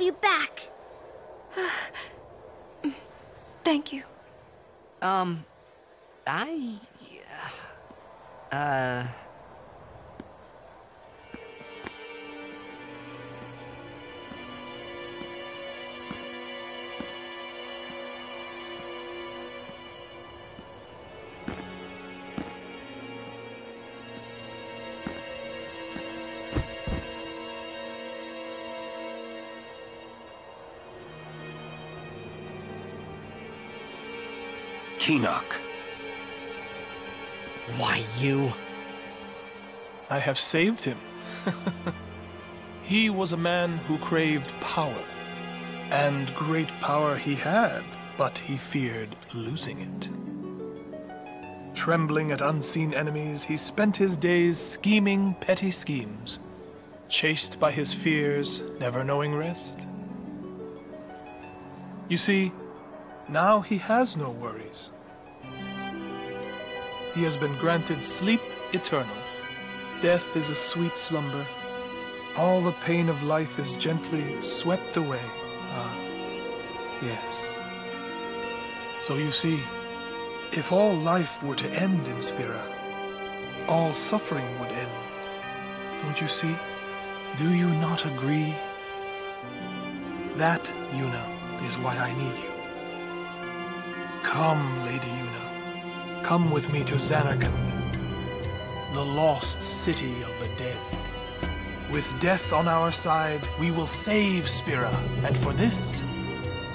You back. Thank you. Um, I. Uh. Kinoc. Why you? I have saved him. he was a man who craved power. And great power he had, but he feared losing it. Trembling at unseen enemies, he spent his days scheming petty schemes, chased by his fears, never knowing rest. You see, now he has no worries. He has been granted sleep eternal. Death is a sweet slumber. All the pain of life is gently swept away. Ah, yes. So you see, if all life were to end in Spira, all suffering would end. Don't you see? Do you not agree? That, Yuna, is why I need you. Come, Lady Yuna. Come with me to Zanarkand, the lost city of the dead. With death on our side, we will save Spira, and for this,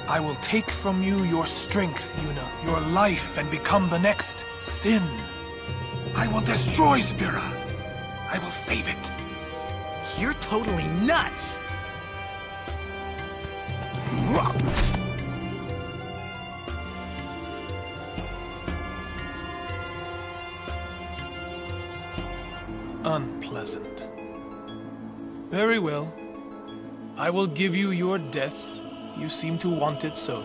I will take from you your strength, Yuna, your life, and become the next Sin. I will destroy Spira. I will save it. You're totally nuts! I will give you your death. You seem to want it so.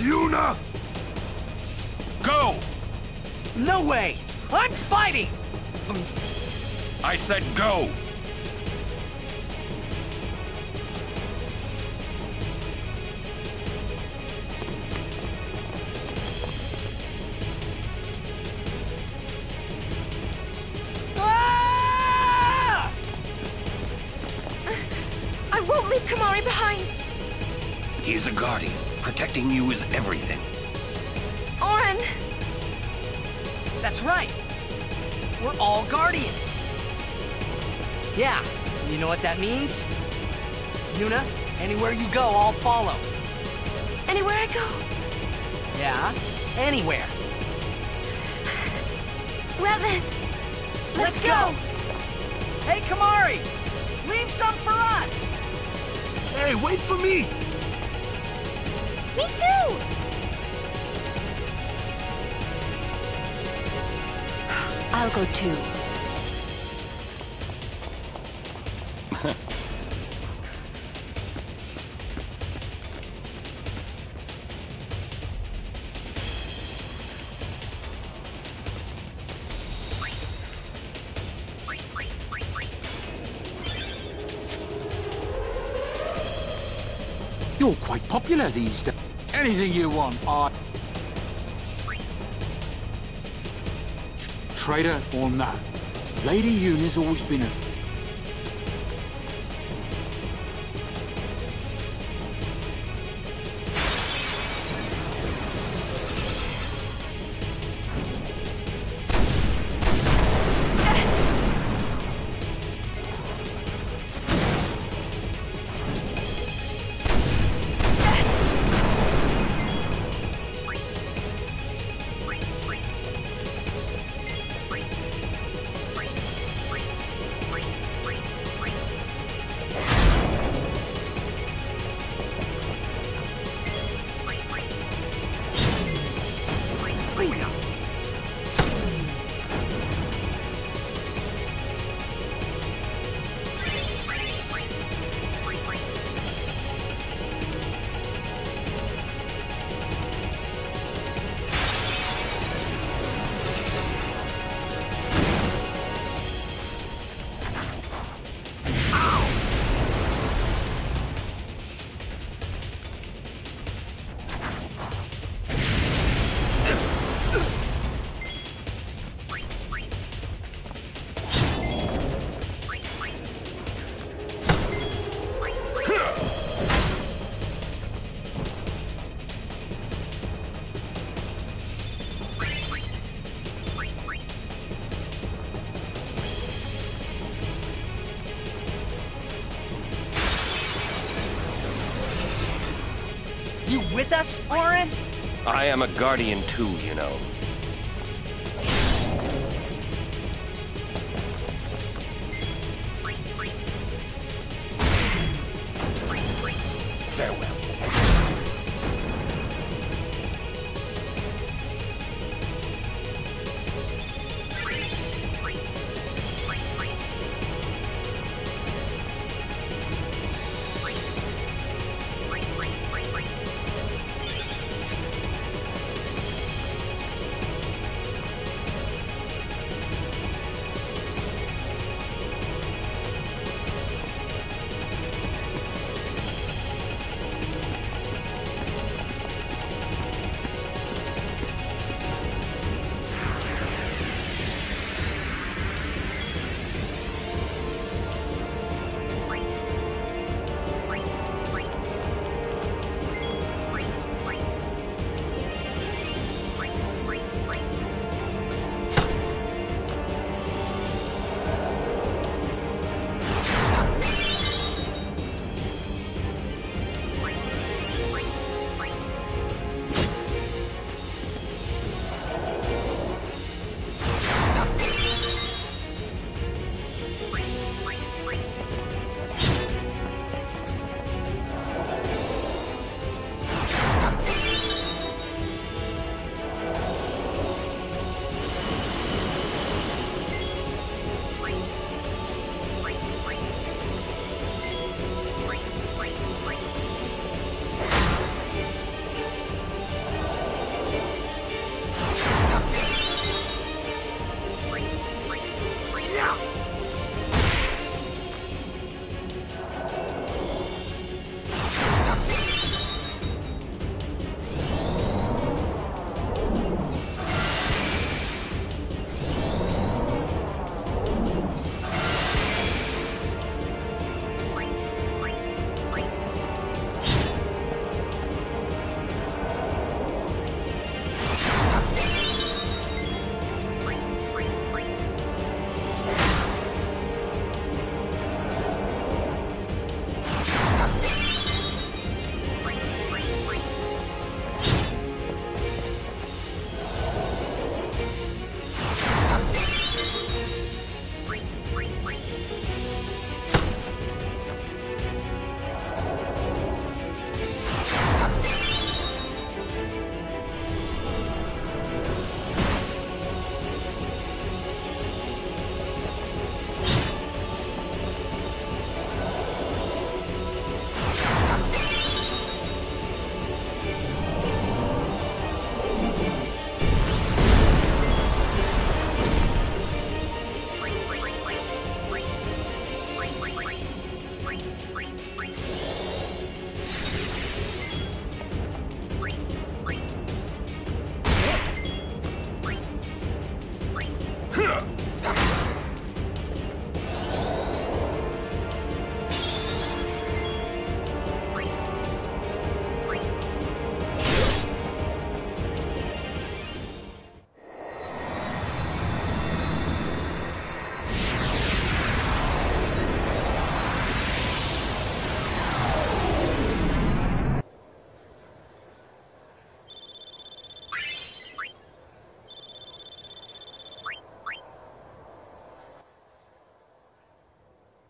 Yuna! Go! No way! I'm fighting! I said go! Anywhere you go, I'll follow. Anywhere I go. Yeah, anywhere. Well then, let's, go. Hey, Kimahri! Leave some for us! Hey, wait for me! Me too! I'll go too. You're quite popular these days. Anything you want, I... Traitor or no, Lady Yuna's always been a... am a guardian too, you know.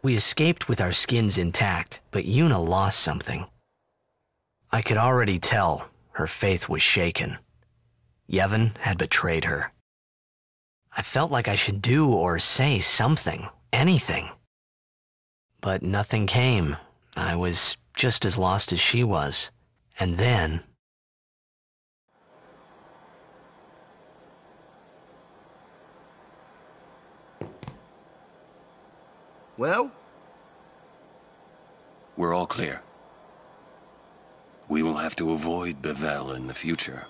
We escaped with our skins intact, but Yuna lost something. I could already tell her faith was shaken. Yevon had betrayed her. I felt like I should do or say something, anything. But nothing came. I was just as lost as she was. And then... Well? We're all clear. We will have to avoid Bevelle in the future.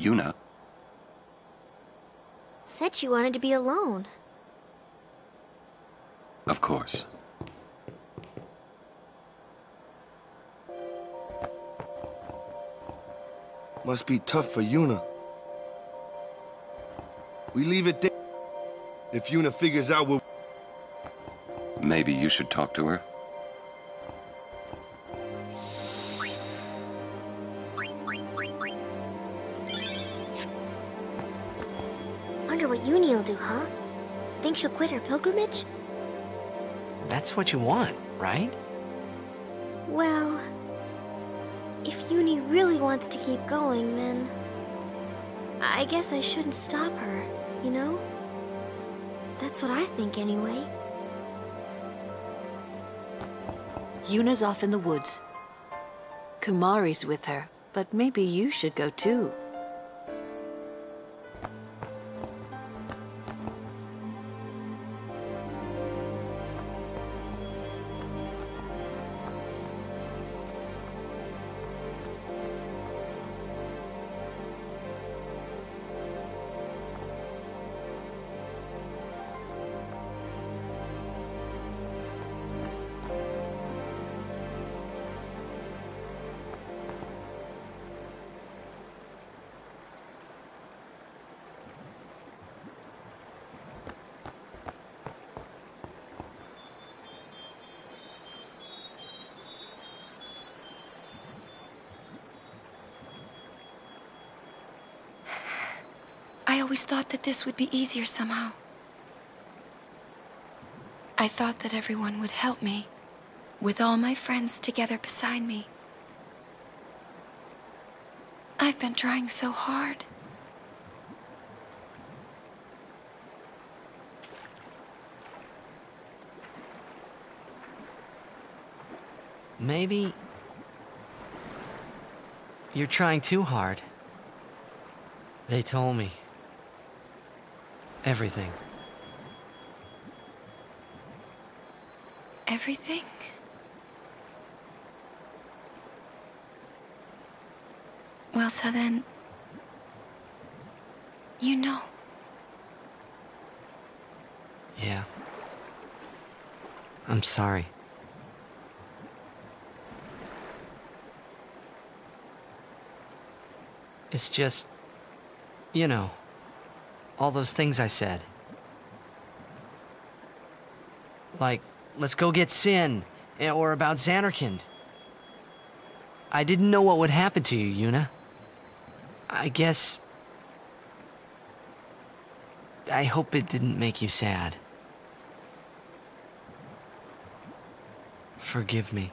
Yuna? Said she wanted to be alone. Of course. Must be tough for Yuna. We leave it there. If Yunie figures out what... Maybe you should talk to her? Wonder what Yunie will do, huh? Think she'll quit her pilgrimage? That's what you want, right? Well... If Yunie really wants to keep going, then... I guess I shouldn't stop her, you know? That's what I think anyway. Yuna's off in the woods. Kimahri's with her, but maybe you should go too. Always thought that this would be easier somehow. I thought that everyone would help me, with all my friends together beside me. I've been trying so hard. Maybe... You're trying too hard. They told me. Everything. Everything? Well, so then... You know. Yeah. I'm sorry. It's just, you know, all those things I said. Like, let's go get Sin, eh, or about Zanarkand. I didn't know what would happen to you, Yuna. I guess... I hope it didn't make you sad. Forgive me.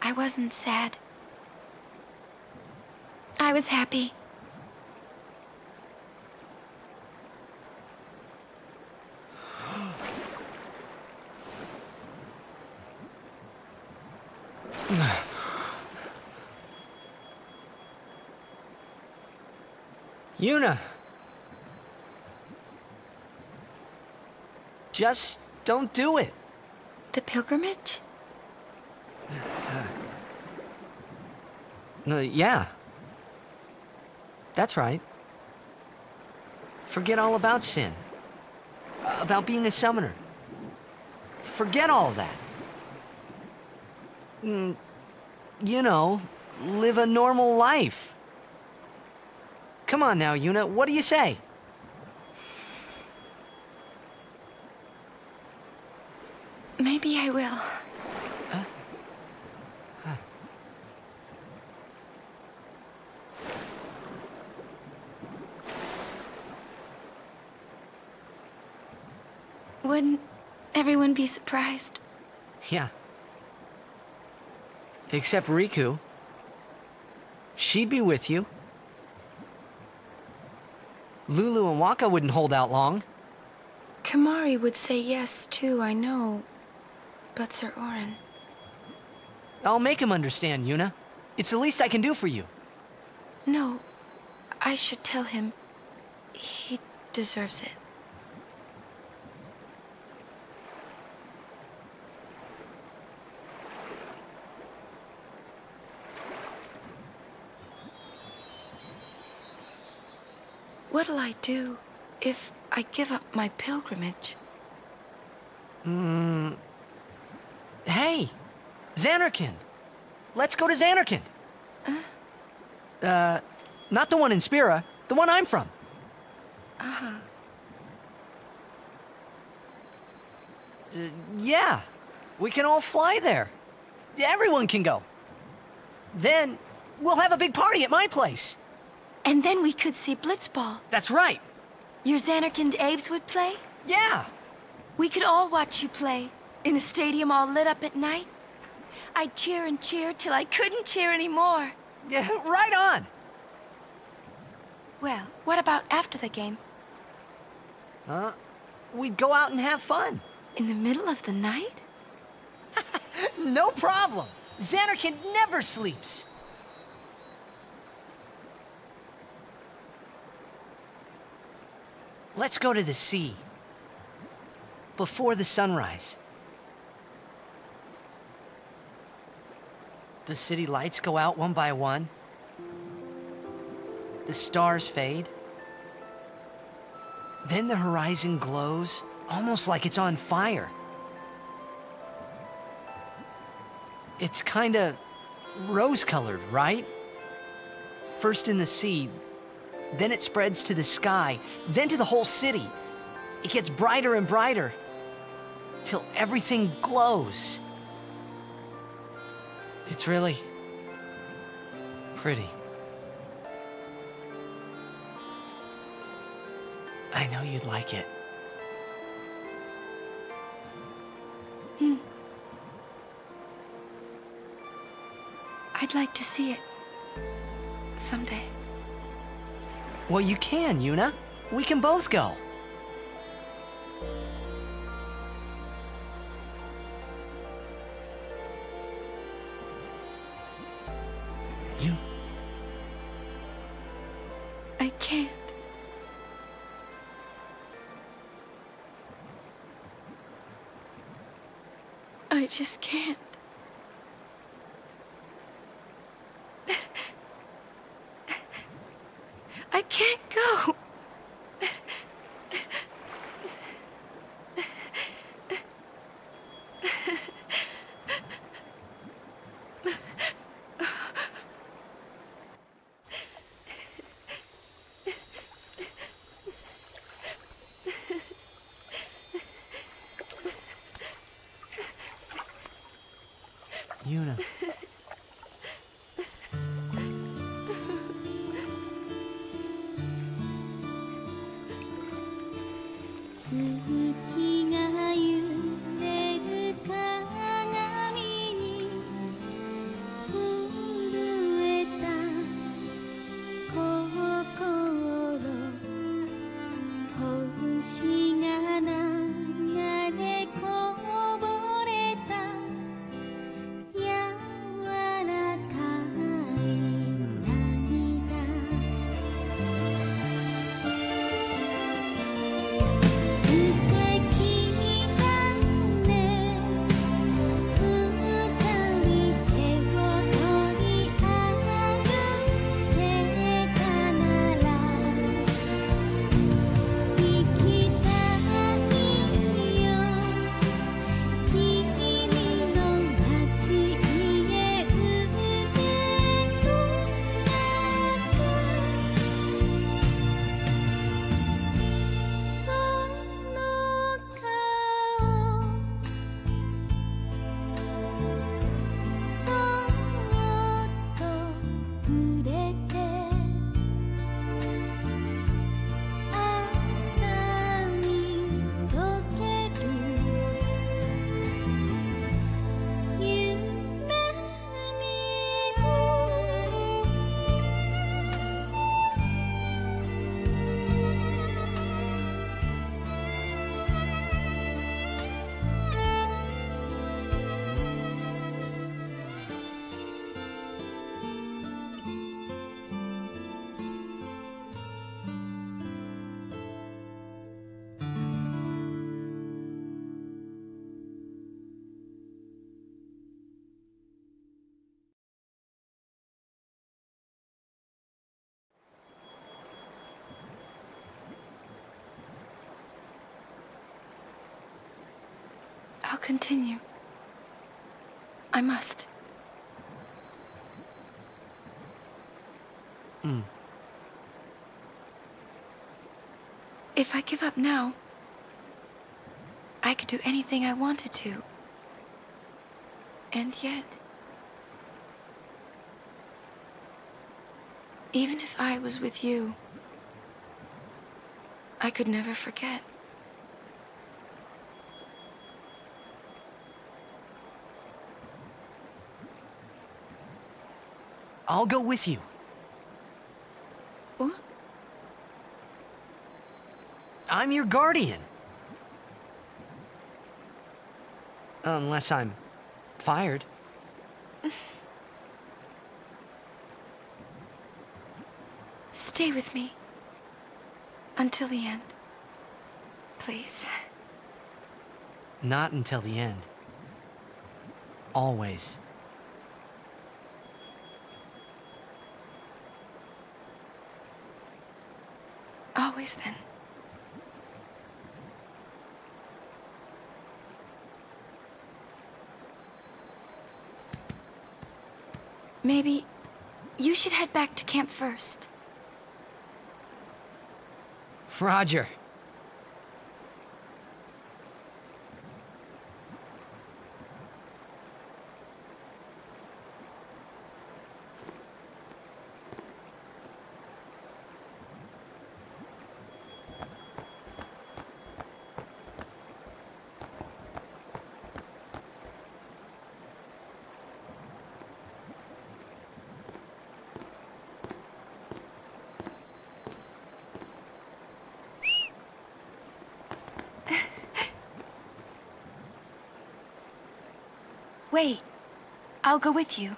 I wasn't sad. I was happy. Yuna! Just don't do it. The pilgrimage? No, yeah. That's right. Forget all about sin. About being a summoner. Forget all that. Mm, You know, live a normal life. Come on now, Yuna, what do you say? Maybe I will. Wouldn't be surprised? Yeah. Except Rikku. She'd be with you. Lulu and Wakka wouldn't hold out long. Kimahri would say yes too, I know. But Sir Auron. I'll make him understand, Yuna. It's the least I can do for you. No, I should tell him. He deserves it. I do if I give up my pilgrimage? Hmm. Hey, Zanarkand. Let's go to Zanarkand. Uh, not the one in Spira, the one I'm from. Uh-huh. Uh, yeah, we can all fly there. Everyone can go. Then we'll have a big party at my place. And then we could see Blitzball. That's right. Your Zanarkand Abes would play? Yeah. We could all watch you play. In the stadium all lit up at night. I'd cheer and cheer till I couldn't cheer anymore. Yeah, right on. Well, what about after the game? Huh? We'd go out and have fun. In the middle of the night? no problem. Zanarkand never sleeps. Let's go to the sea. Before the sunrise. The city lights go out one by one. The stars fade. Then the horizon glows, almost like it's on fire. It's kinda rose-colored, right? First in the sea, then it spreads to the sky, then to the whole city. It gets brighter and brighter, till everything glows. It's really pretty. I know you'd like it. Hmm. I'd like to see it. Someday. Well, you can, Yuna. We can both go. You... I can't. I just can't. Continue. I must. Mm. If I give up now, I could do anything I wanted to. And yet... Even if I was with you, I could never forget. I'll go with you. What? I'm your guardian. Unless I'm fired. Stay with me. Until the end. Please. Not until the end. Always. Then. Maybe you should head back to camp first. Roger. Wait. I'll go with you.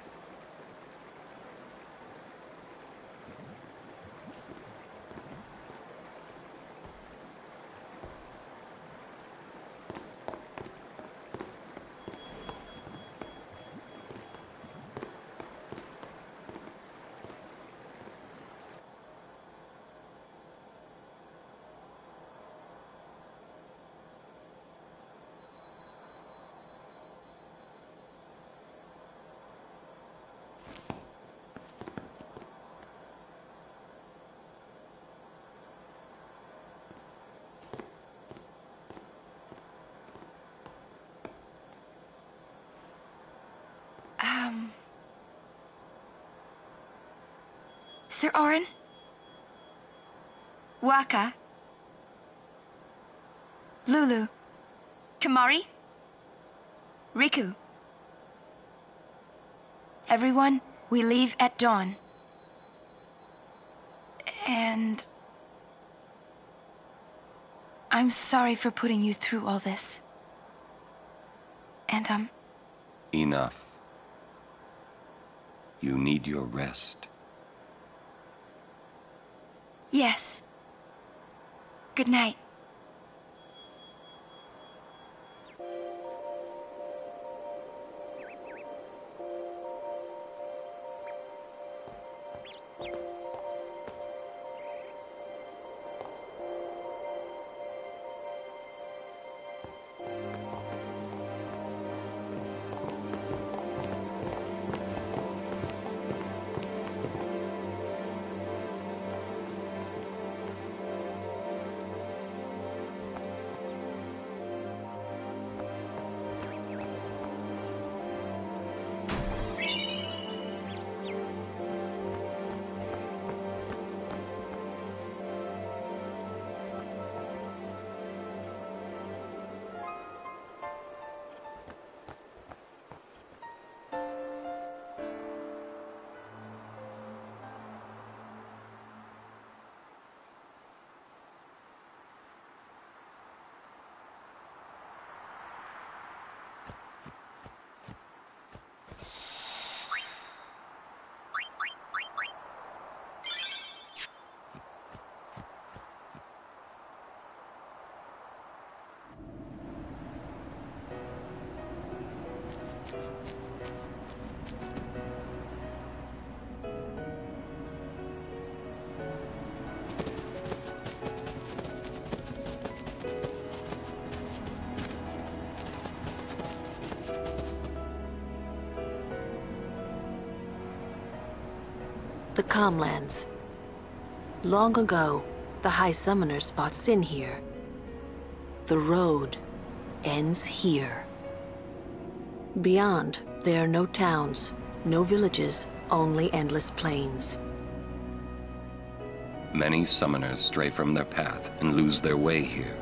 Sir Auron? Wakka? Lulu? Kimahri? Rikku? Everyone, we leave at dawn. And... I'm sorry for putting you through all this. And, um, Enough. You need your rest. Yes. Good night. The Calm Lands. Long ago, the High Summoners fought Sin here. The road ends here. Beyond, there are no towns, no villages, only endless plains. Many summoners stray from their path and lose their way here.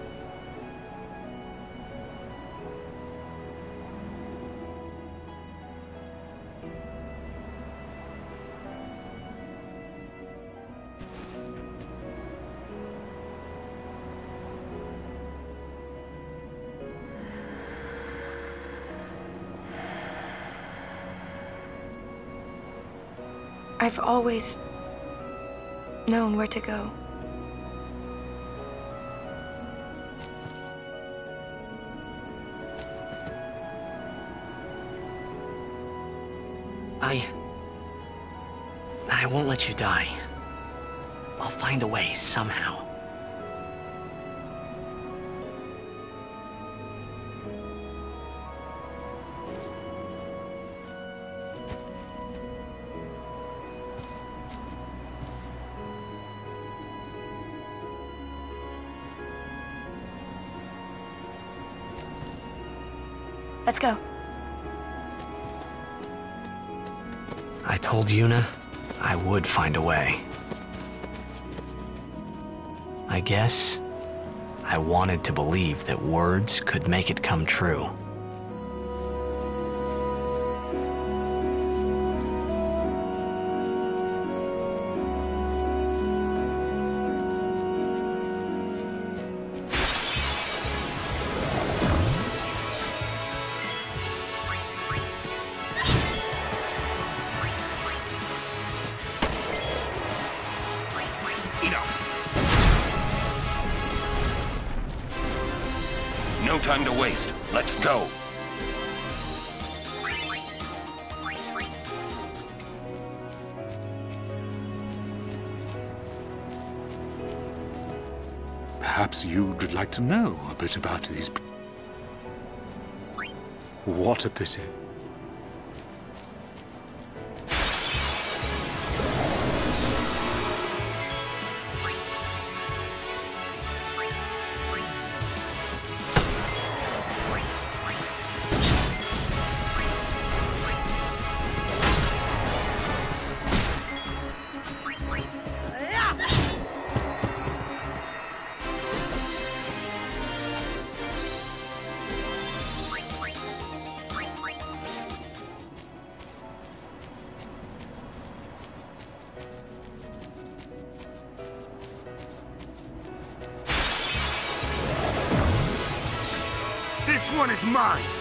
Always known where to go. I... I won't let you die. I'll find a way, somehow. Told Yuna I would find a way. I guess I wanted to believe that words could make it come true. To know a bit about these... What a pity. Mine.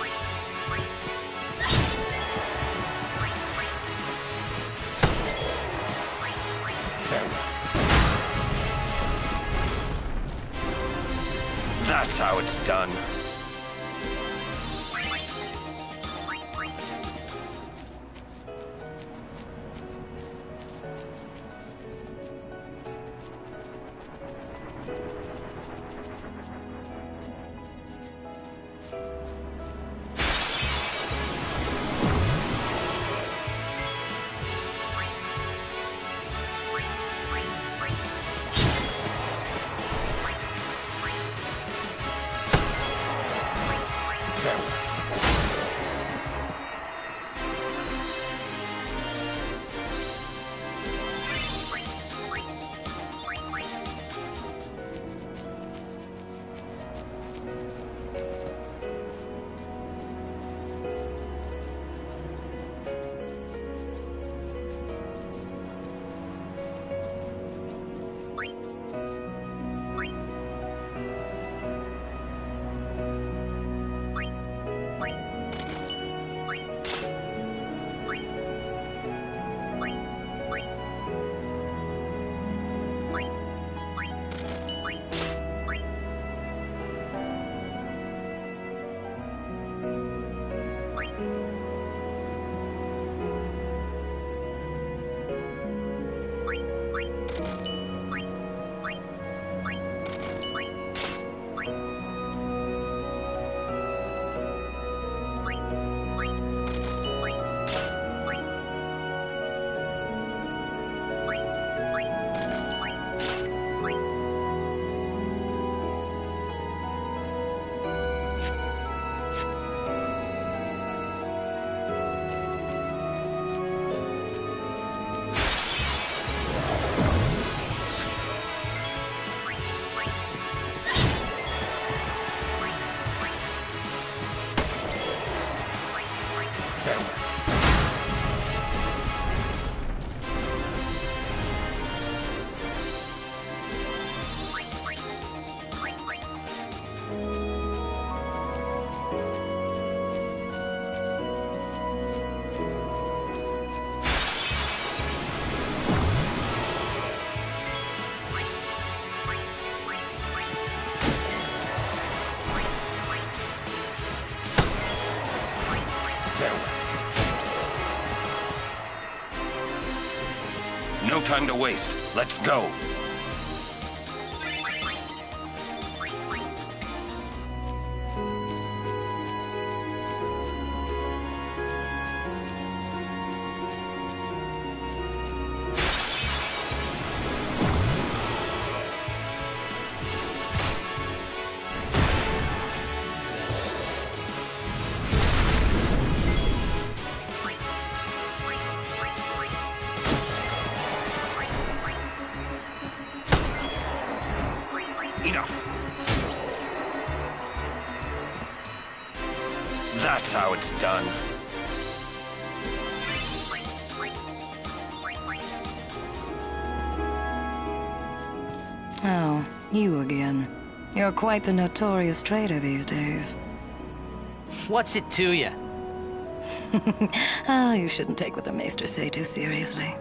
To waste. Let's go. You're quite the notorious traitor these days. What's it to you? Ah, you shouldn't take what the Maester say too seriously.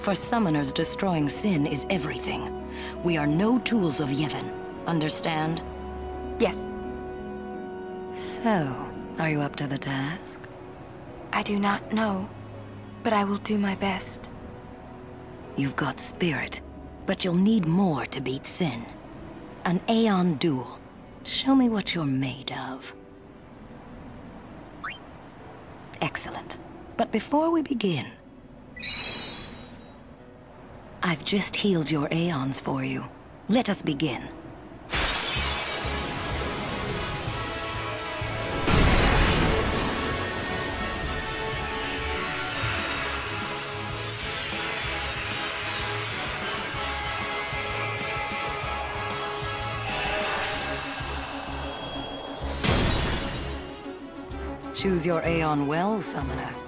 For summoners, destroying sin is everything. We are no tools of Yevon. Understand? Yes. So, are you up to the task? I do not know, but I will do my best. You've got spirit, but you'll need more to beat Sin. An Aeon duel. Show me what you're made of. Excellent. But before we begin... I've just healed your Aeons for you. Let us begin. Choose your Aeon well, Summoner.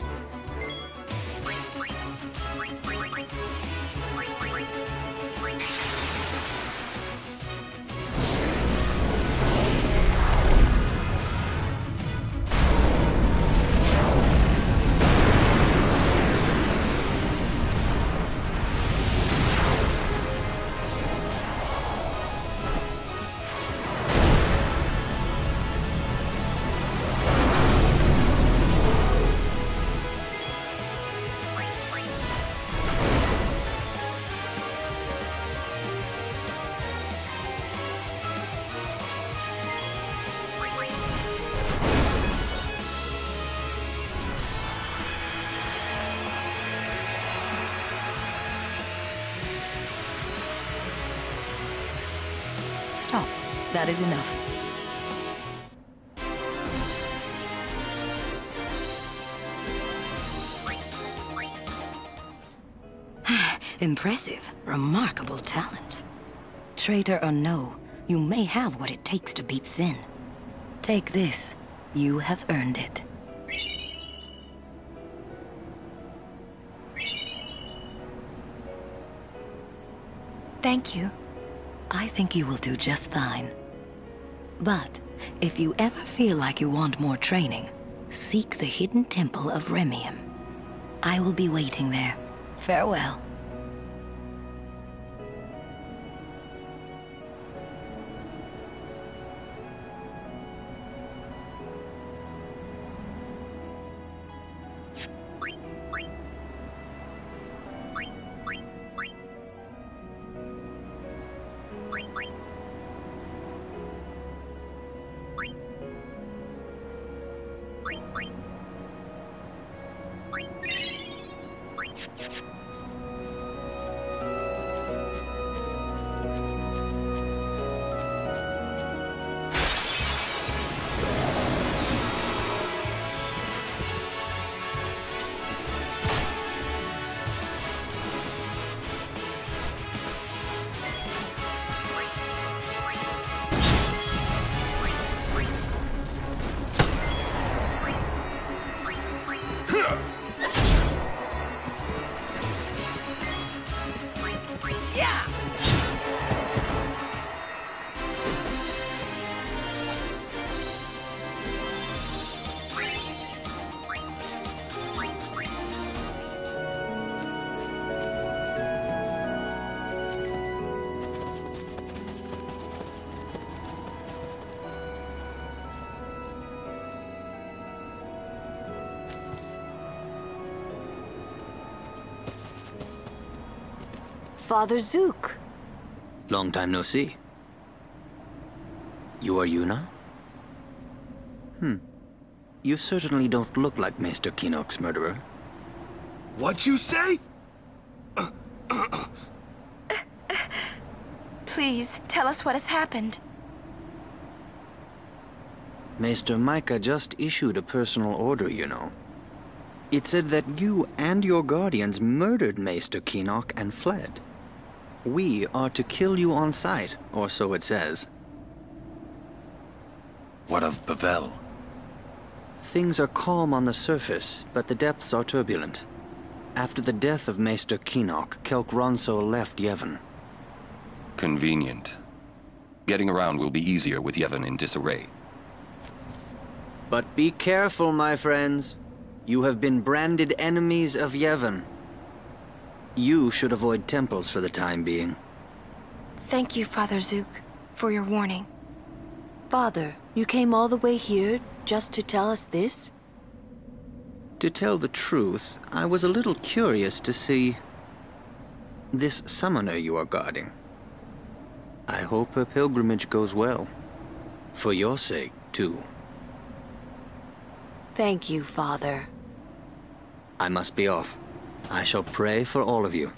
Stop. That is enough. Impressive. Remarkable talent. Traitor or no, you may have what it takes to beat Sin. Take this. You have earned it. Thank you. I think you will do just fine. But if you ever feel like you want more training, seek the hidden temple of Remiem. I will be waiting there. Farewell. Father Zuke. Long time no see. You are Yuna? Hmm. You certainly don't look like Maester Kinoc's murderer. What you say? Please, tell us what has happened. Maester Mika just issued a personal order, you know. It said that you and your guardians murdered Maester Kinoc and fled. We are to kill you on sight, or so it says. What of Bevelle? Things are calm on the surface, but the depths are turbulent. After the death of Maester Kinoc, Kelk Ronso left Yevon. Convenient. Getting around will be easier with Yevon in disarray. But be careful, my friends. You have been branded enemies of Yevon. You should avoid temples for the time being. Thank you, Father Zuke, for your warning. Father, you came all the way here just to tell us this? To tell the truth, I was a little curious to see... this summoner you are guarding. I hope her pilgrimage goes well. For your sake, too. Thank you, Father. I must be off. I shall pray for all of you.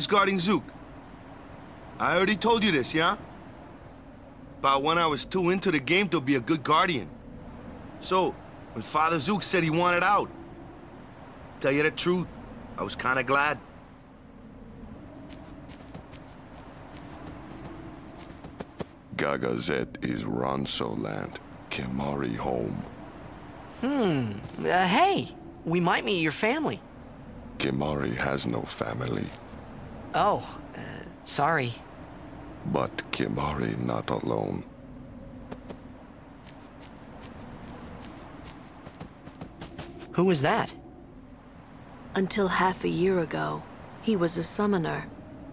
Was guarding Zuke. I already told you this, yeah? About when I was too into the game to be a good guardian. So, when Father Zuke said he wanted out, tell you the truth, I was kinda glad. Gagazet is Ronso land. Kimahri home. Hmm. Uh, hey, we might meet your family. Kimahri has no family. Oh, uh, sorry. But Kimahri not alone. Who was that? Until half a year ago, he was a summoner.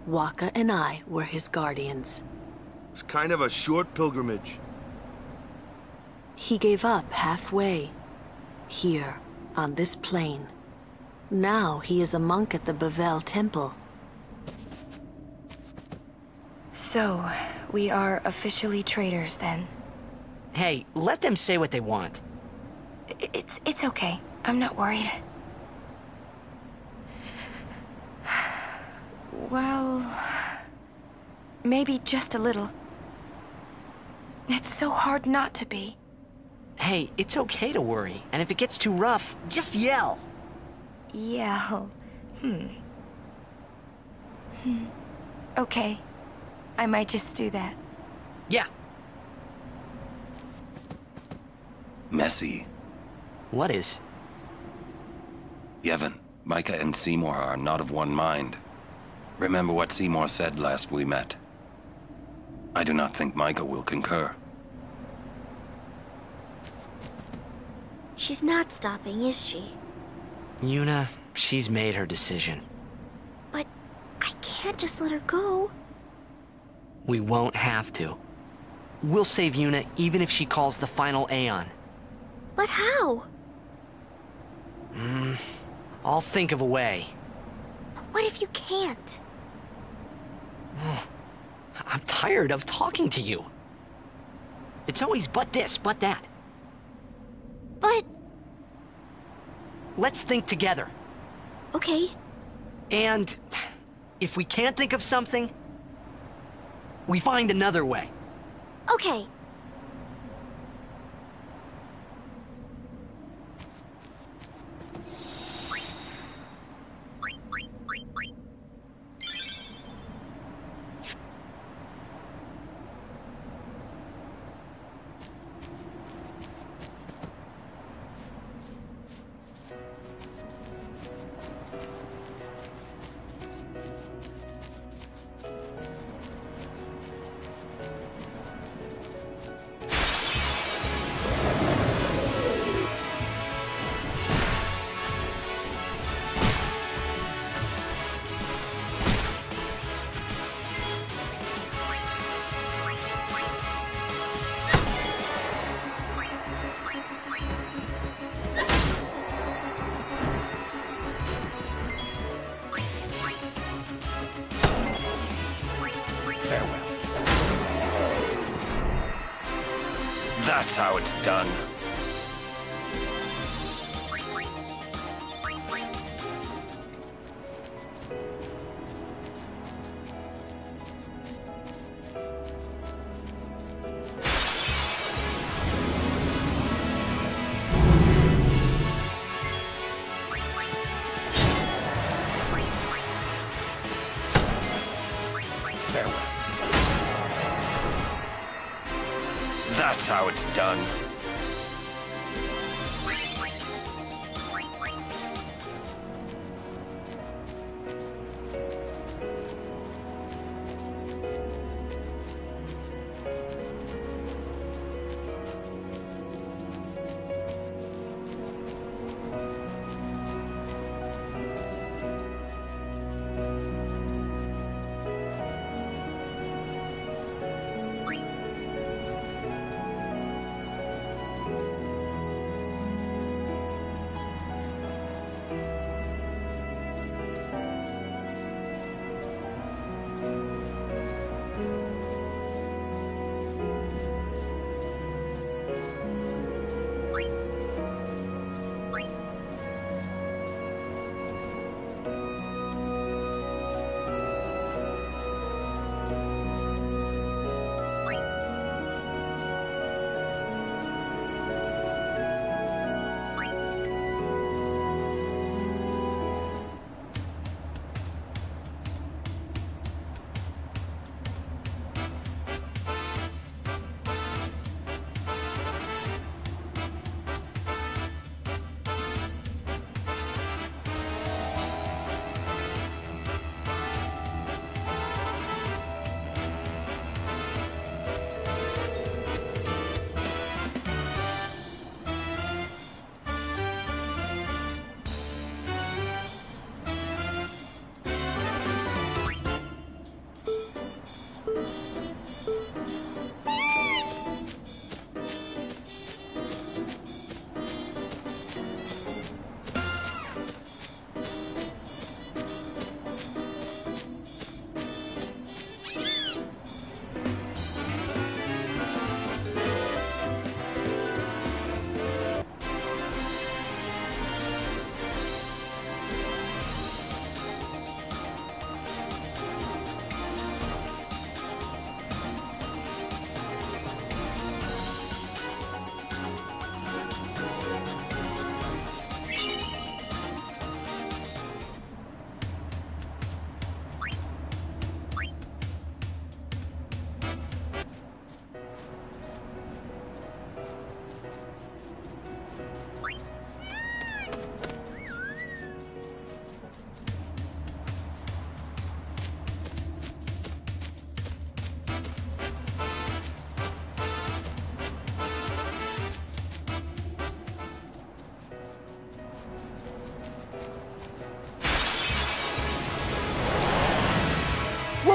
Wakka and I were his guardians. It's kind of a short pilgrimage. He gave up halfway. Here, on this plain. Now he is a monk at the Bevelle Temple. So, we are officially traitors then. Hey, let them say what they want. It's it's okay. I'm not worried. Well, maybe just a little. It's so hard not to be. Hey, it's okay to worry, and if it gets too rough, just yell. Yell. Hmm. Hmm. Okay. I might just do that. Yeah. Messy. What is? Yevon, Mika and Seymour are not of one mind. Remember what Seymour said last we met. I do not think Mika will concur. She's not stopping, is she? Yuna, she's made her decision. But I can't just let her go. We won't have to. We'll save Yuna even if she calls the final Aeon. But how? Hmm. I'll think of a way. But what if you can't? I'm tired of talking to you. It's always but this, but that. But... Let's think together. Okay. And if we can't think of something, we find another way. Okay. Done.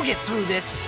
We'll get through this.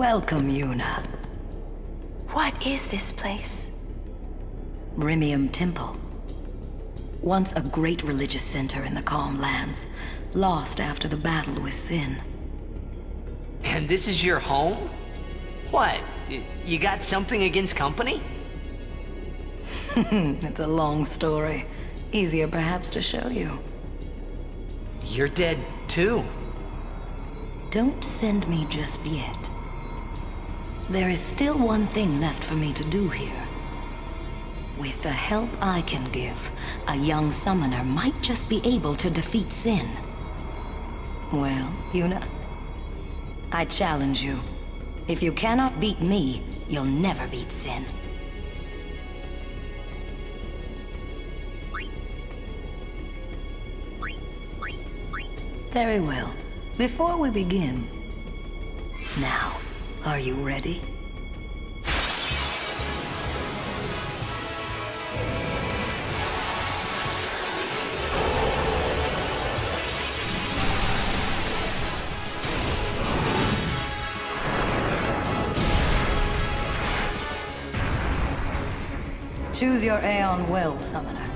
Welcome, Yuna. What is this place? Remiem Temple. Once a great religious center in the Calm Lands, lost after the battle with Sin. And this is your home? What? You got something against company? it's a long story. Easier perhaps to show you. You're dead too. Don't send me just yet. There is still one thing left for me to do here. With the help I can give, a young summoner might just be able to defeat Sin. Well, Yuna, I challenge you. If you cannot beat me, you'll never beat Sin. Very well. Before we begin... Now, are you ready? Choose your Aeon well, Summoner.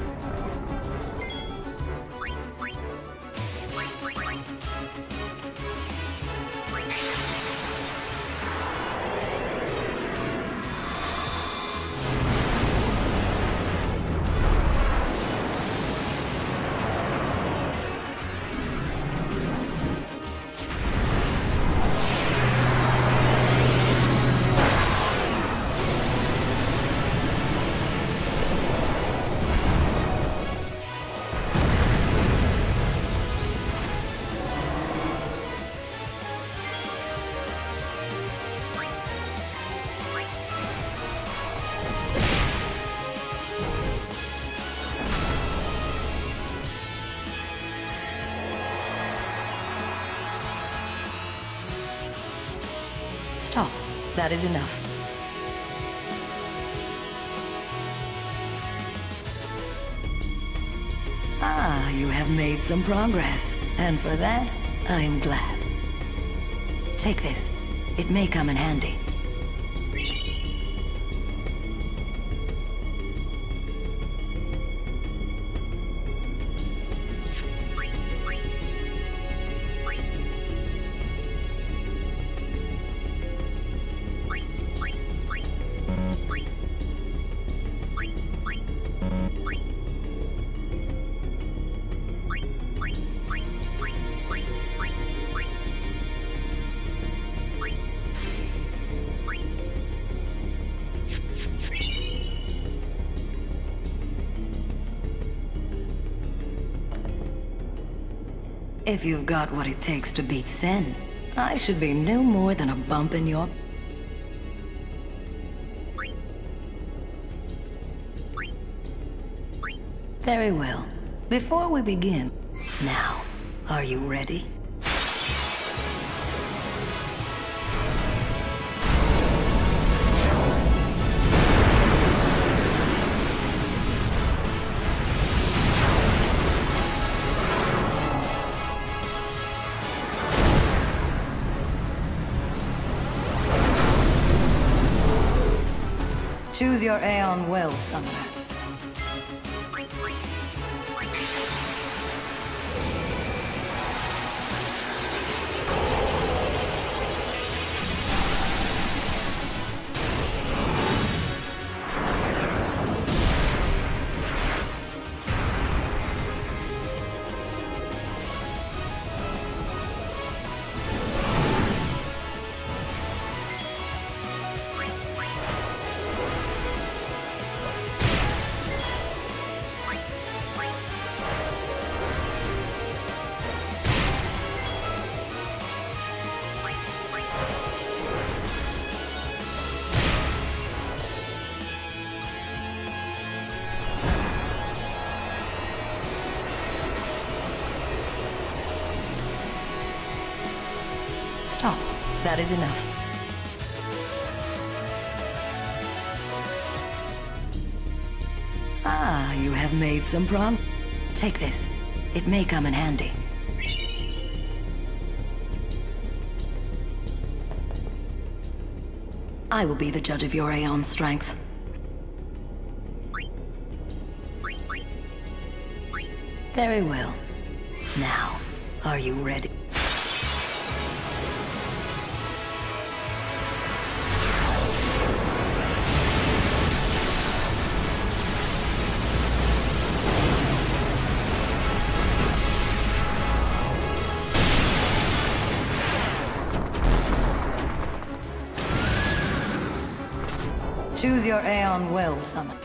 That is enough. Ah, you have made some progress. And for that, I am glad. Take this. It may come in handy. If you've got what it takes to beat Sin, I should be no more than a bump in your... Very well. Before we begin, now, are you ready? Choose your Aeon well, Summoner. Take this. It may come in handy. I will be the judge of your Aeon strength. Very well. Now, are you ready? Choose your Aeon well, Summon.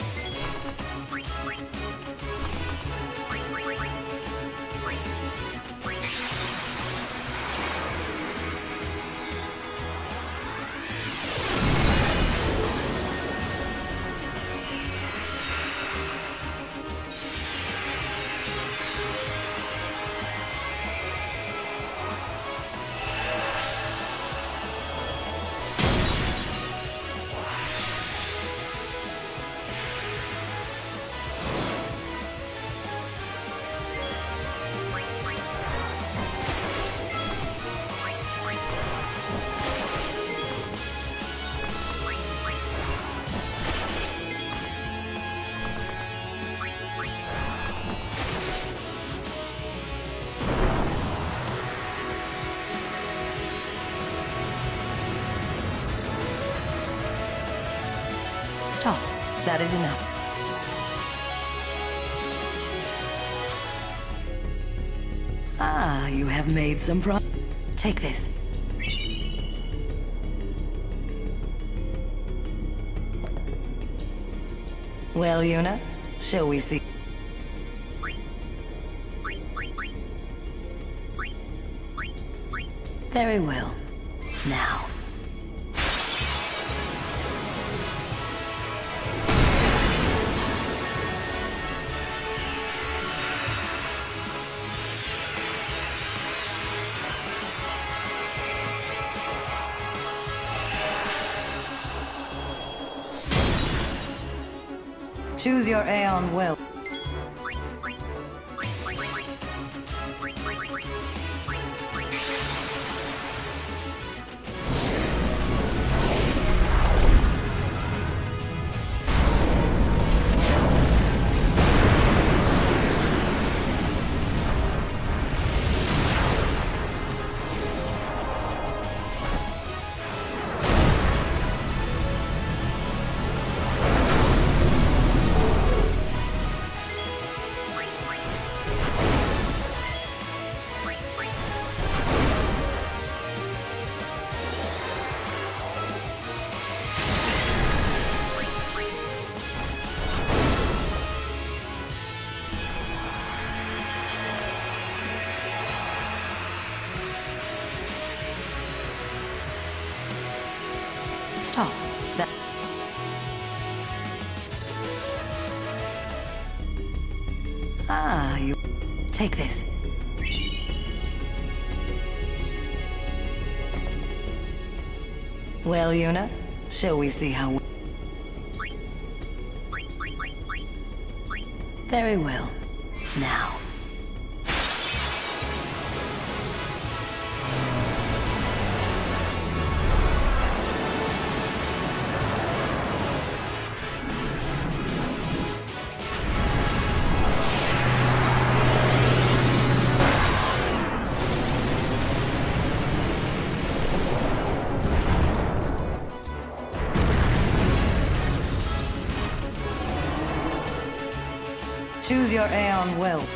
Some pro- Take this. Well, Yuna, shall we see? Very well. Your Aeon well. Yuna, shall we see how we... Very well. Choose your Aeon well.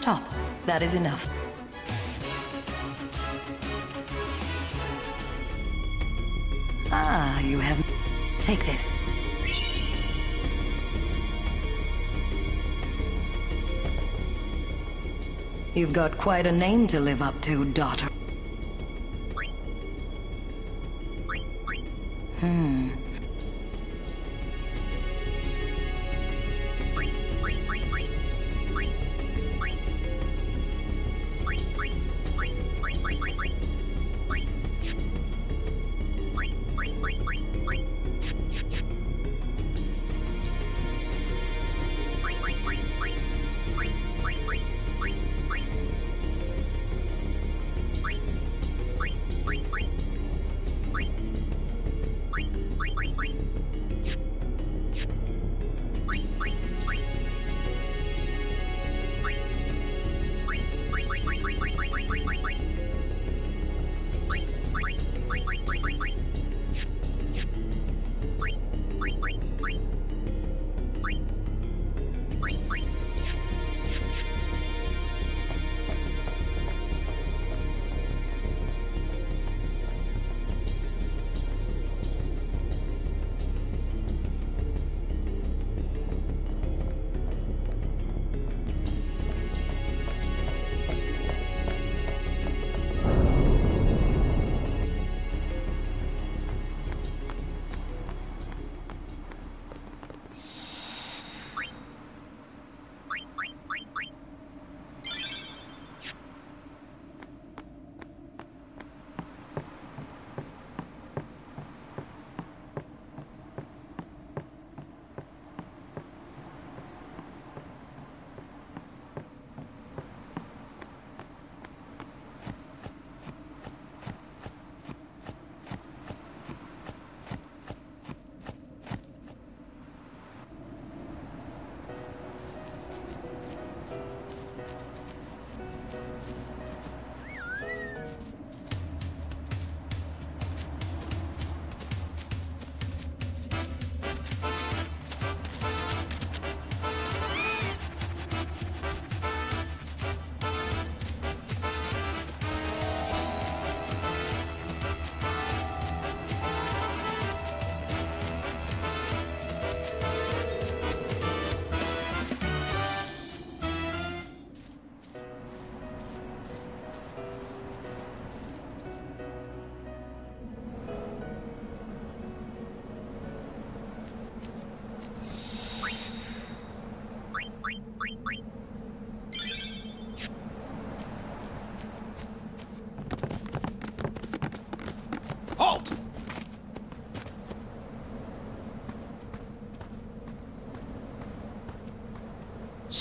Stop. That is enough. Ah, you have... Take this. You've got quite a name to live up to, daughter.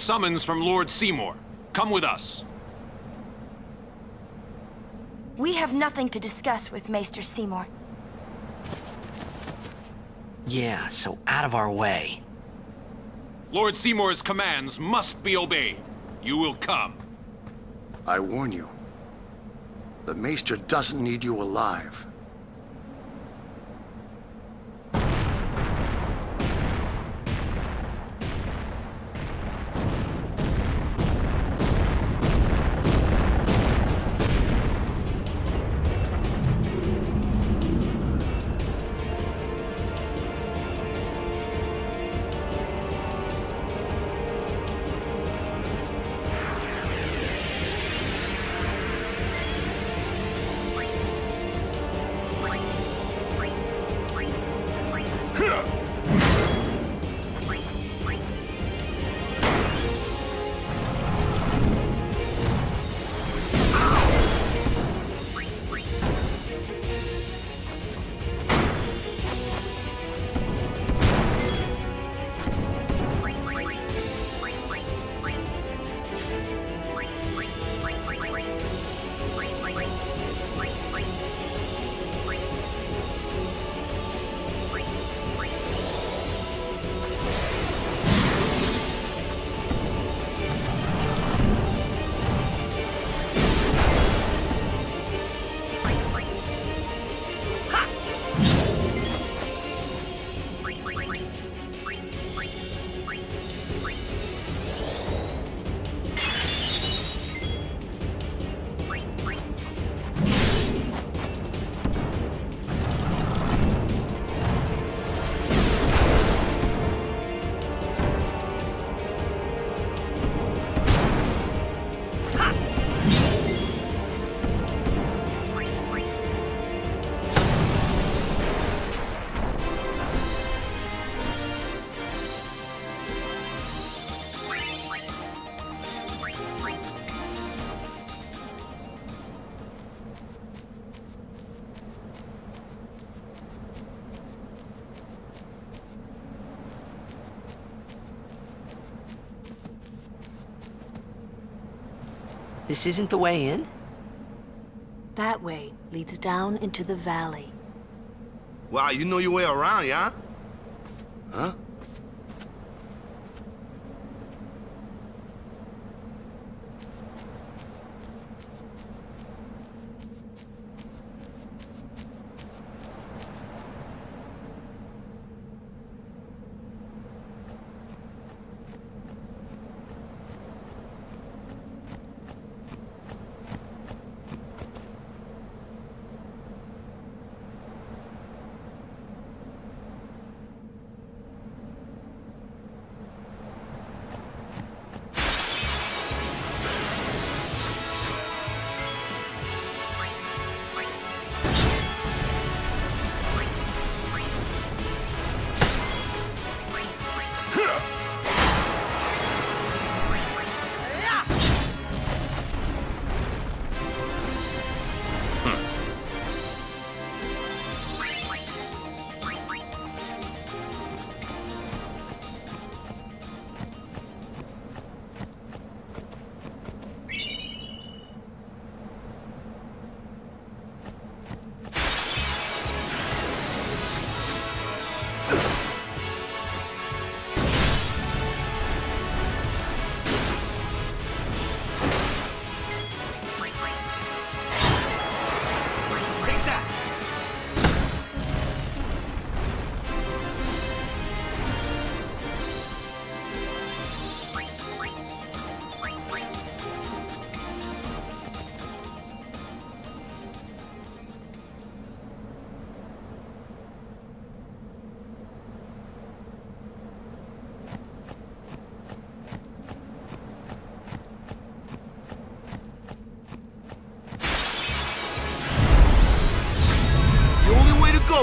Summons from Lord Seymour. Come with us. We have nothing to discuss with Maester Seymour. Yeah, so out of our way. Lord Seymour's commands must be obeyed. You will come. I warn you. The Maester doesn't need you alive. This isn't the way in? That way leads down into the valley. Wow, you know your way around, yeah? Huh?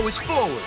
Is forward.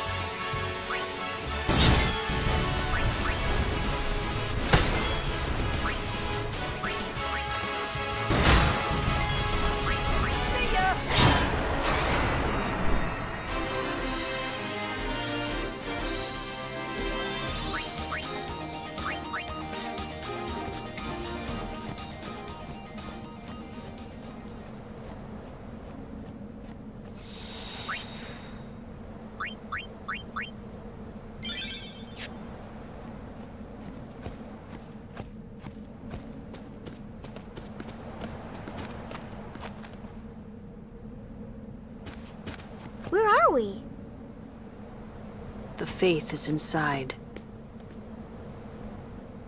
Faith is inside.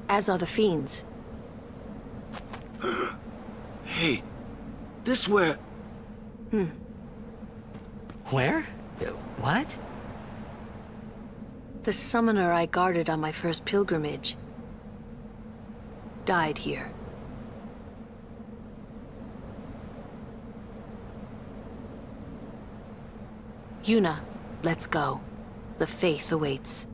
As are the fiends. Hey, this where... Hmm. Where? What? The summoner I guarded on my first pilgrimage died here. Yuna, let's go. The fayth awaits.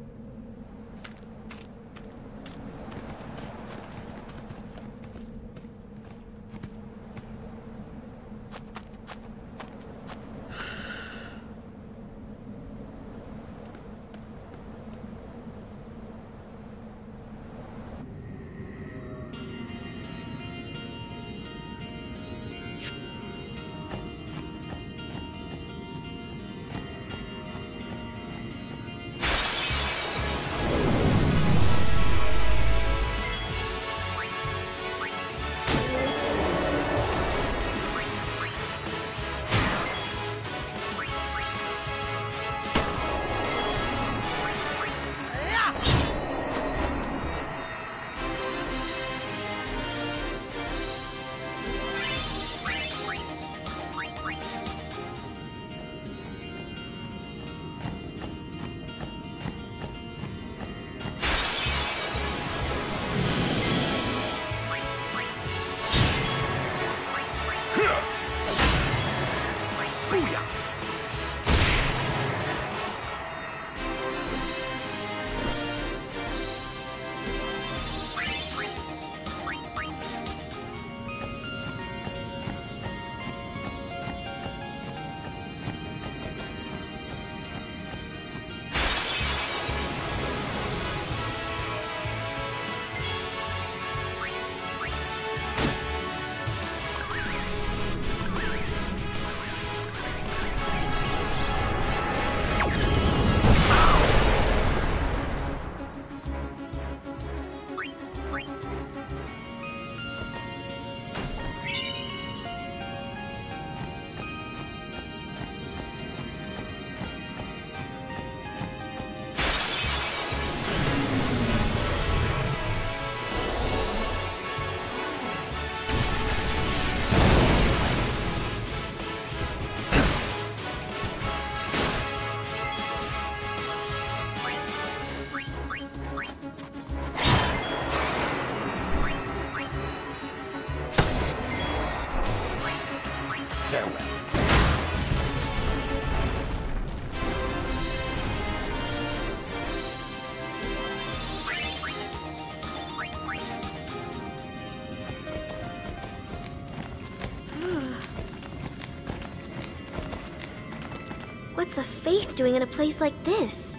What's a fayth doing in a place like this?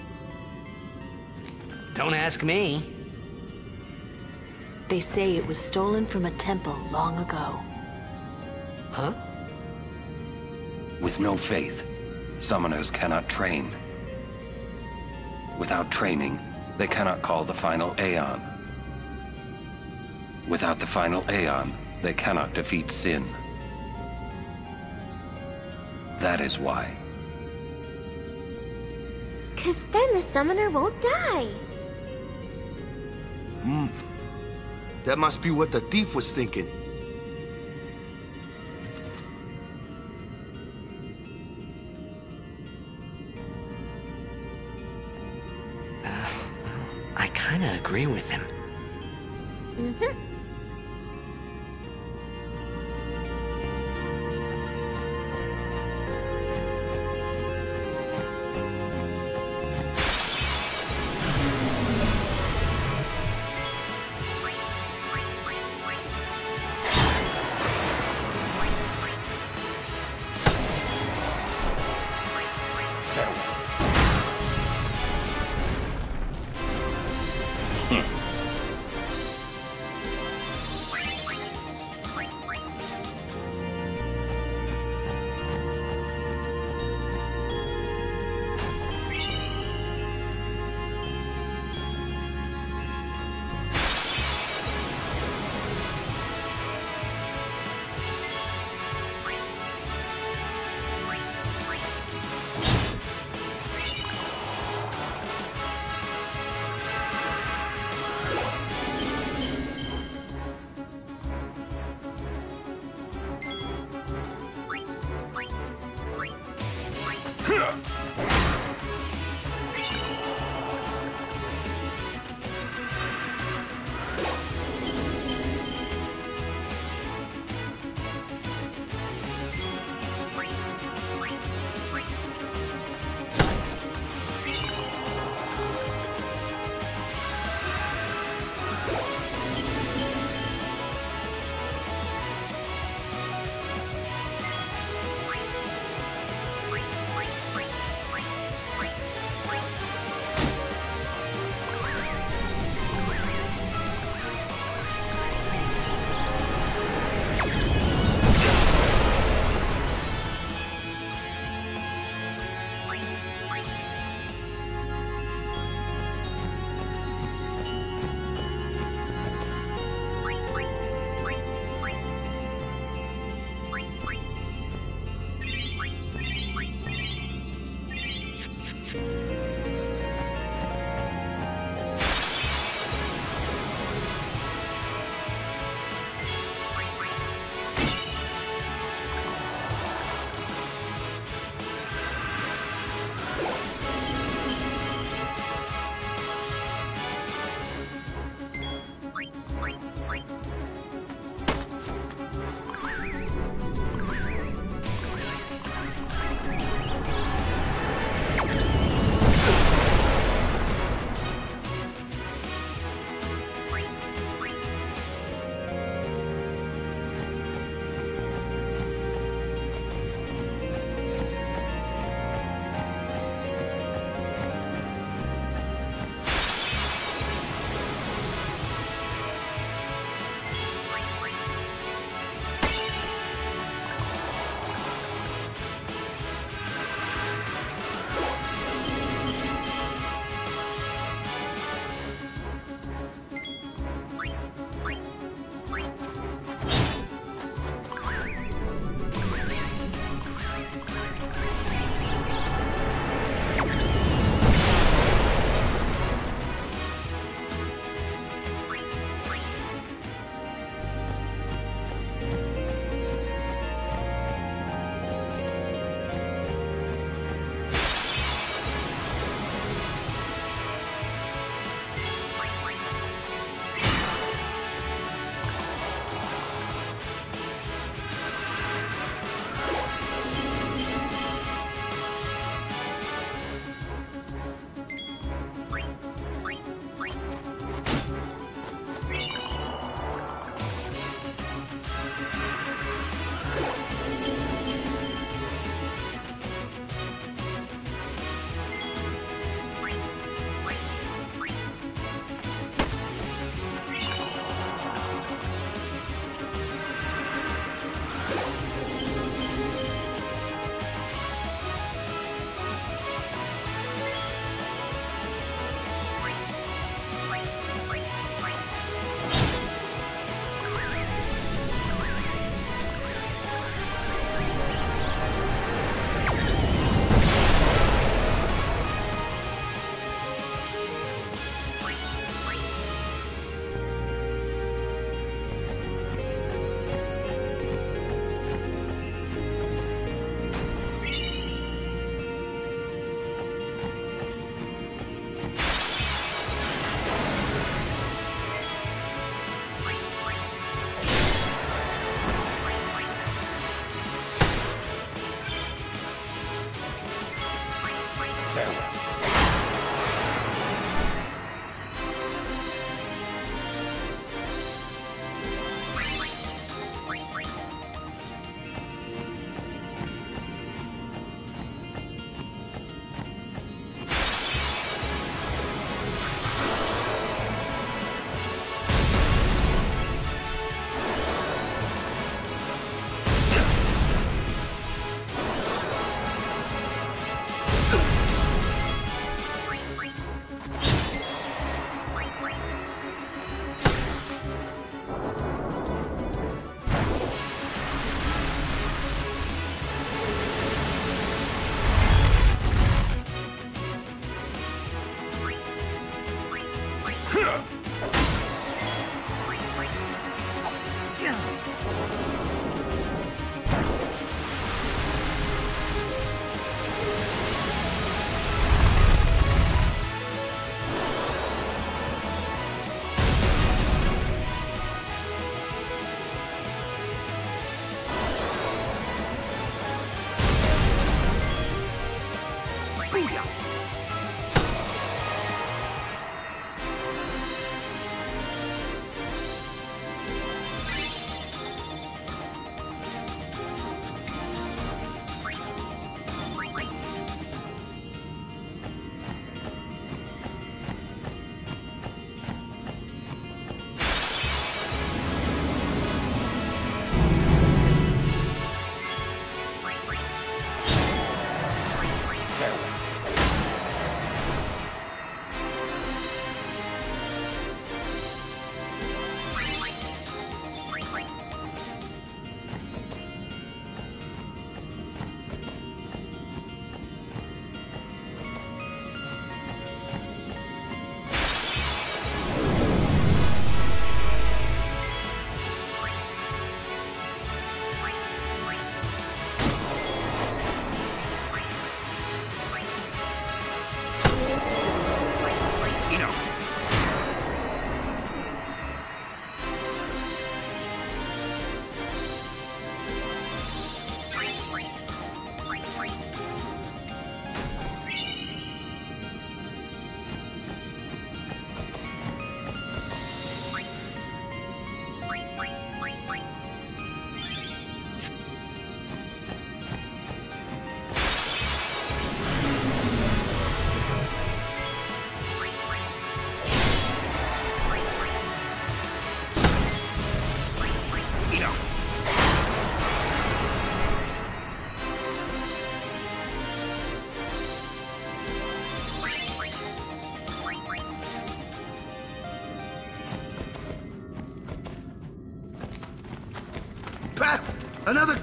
Don't ask me. They say it was stolen from a temple long ago. Huh? With no fayth, summoners cannot train. Without training, they cannot call the final Aeon. Without the final Aeon, they cannot defeat Sin. That is why. Cause then the summoner won't die. Hmm. That must be what the thief was thinking. I kinda agree with him. Mm-hmm.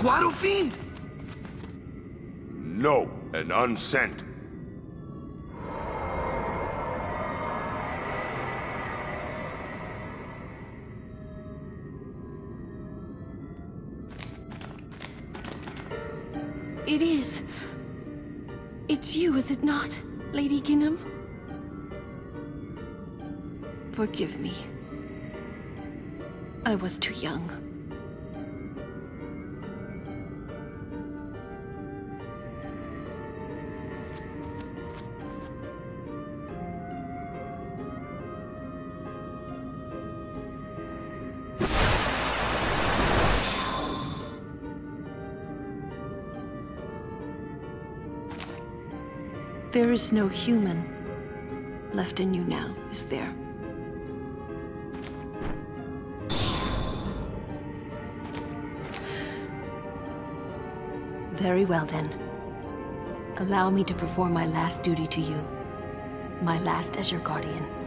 Another Guado fiend? No, an unsent. It is. It's you, is it not, Lady Ginnem? Forgive me. I was too young. There is no human left in you now, is there? Very well then. Allow me to perform my last duty to you. My last as your guardian.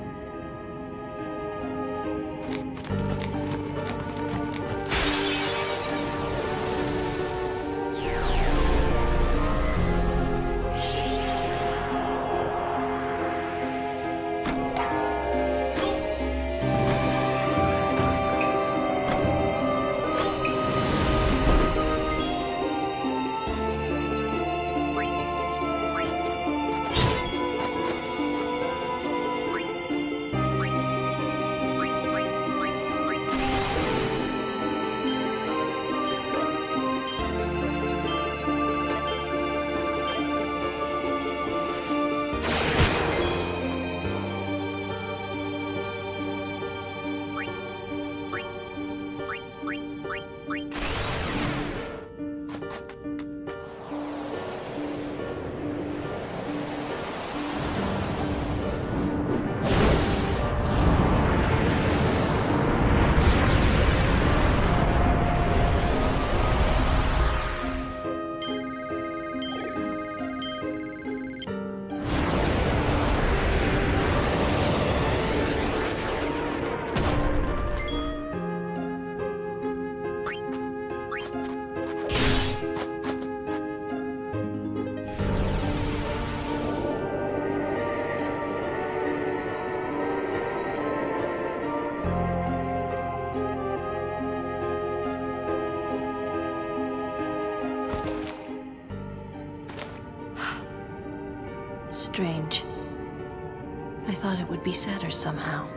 Would be sadder somehow.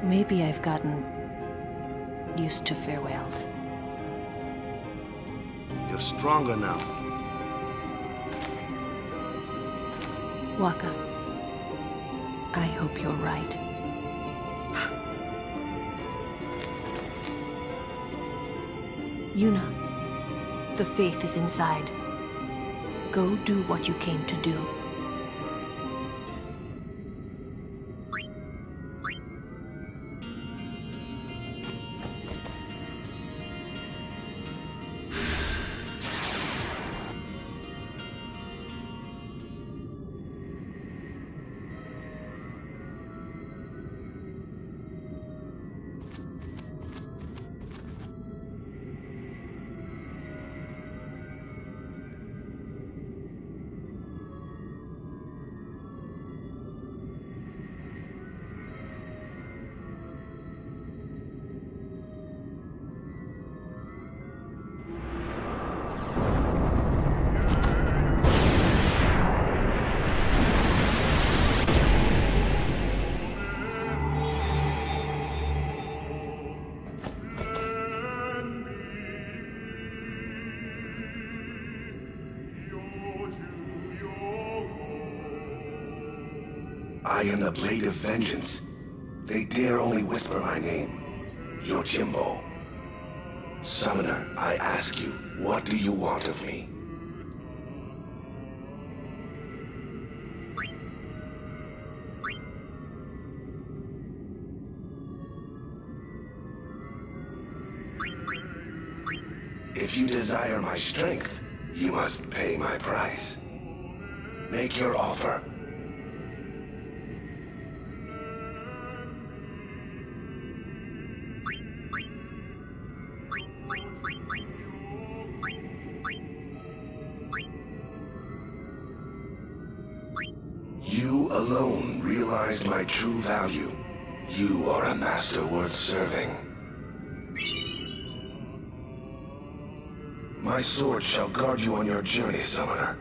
Maybe I've gotten used to farewells. You're stronger now. Wakka, I hope you're right. Yuna, the fayth is inside. Go do what you came to do. Blade of Vengeance. They dare only whisper my name. Yojimbo. Summoner, I ask you, what do you want of me? If you desire my strength, you must pay my price. Make your offer. True value. You are a master worth serving. My sword shall guard you on your journey, Summoner.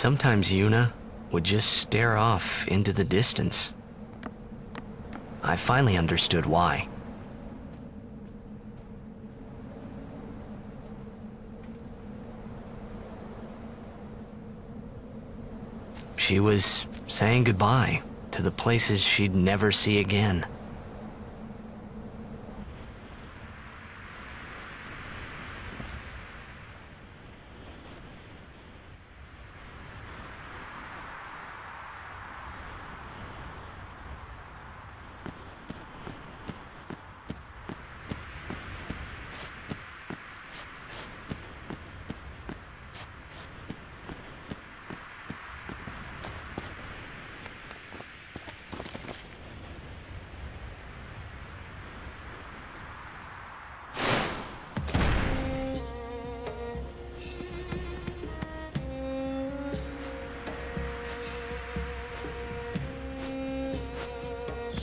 Sometimes Yuna would just stare off into the distance. I finally understood why. She was saying goodbye to the places she'd never see again.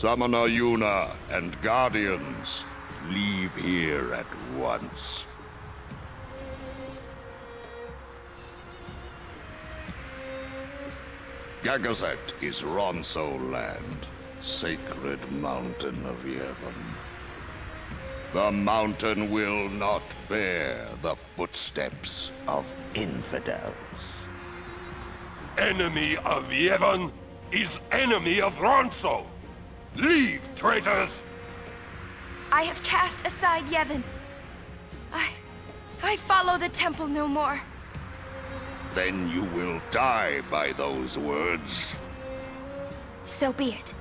Summoner Yuna and Guardians, leave here at once. Gagazet is Ronso land, sacred mountain of Yevon. The mountain will not bear the footsteps of infidels. Enemy of Yevon is enemy of Ronso. Leave, traitors! I have cast aside Yevon. I... I follow the temple no more. Then you will die by those words. So be it.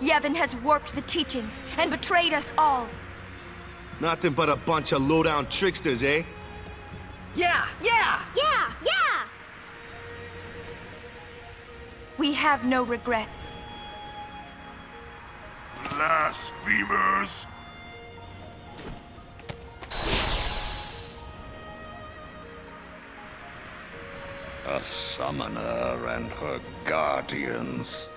Yevon has warped the teachings and betrayed us all. Nothing but a bunch of low-down tricksters, eh? Yeah, yeah! Yeah, yeah! We have no regrets. Blasphemers! A summoner and her guardians.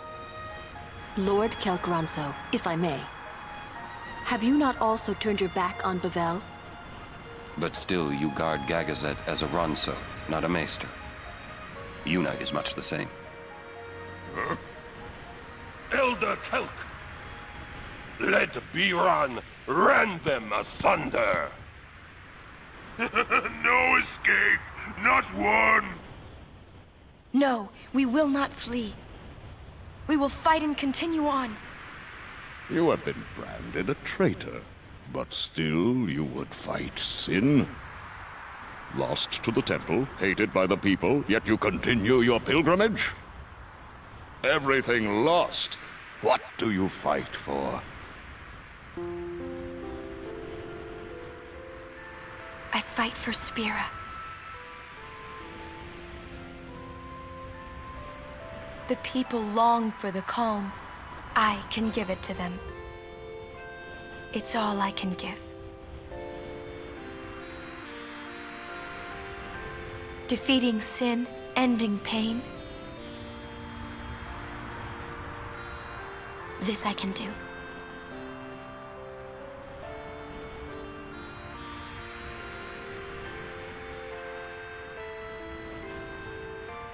Lord Kelk Ronso, if I may. Have you not also turned your back on Bevelle? But still, you guard Gagazet as a Ronso, not a Maester. Yuna is much the same. Huh? Elder Kelk! Let Biran rend them asunder! no escape! Not one! No, we will not flee. We will fight and continue on. You have been branded a traitor, but still you would fight sin? Lost to the temple, hated by the people, yet you continue your pilgrimage? Everything lost. What do you fight for? I fight for Spira. The people long for the calm. I can give it to them. It's all I can give. Defeating sin, ending pain. This I can do.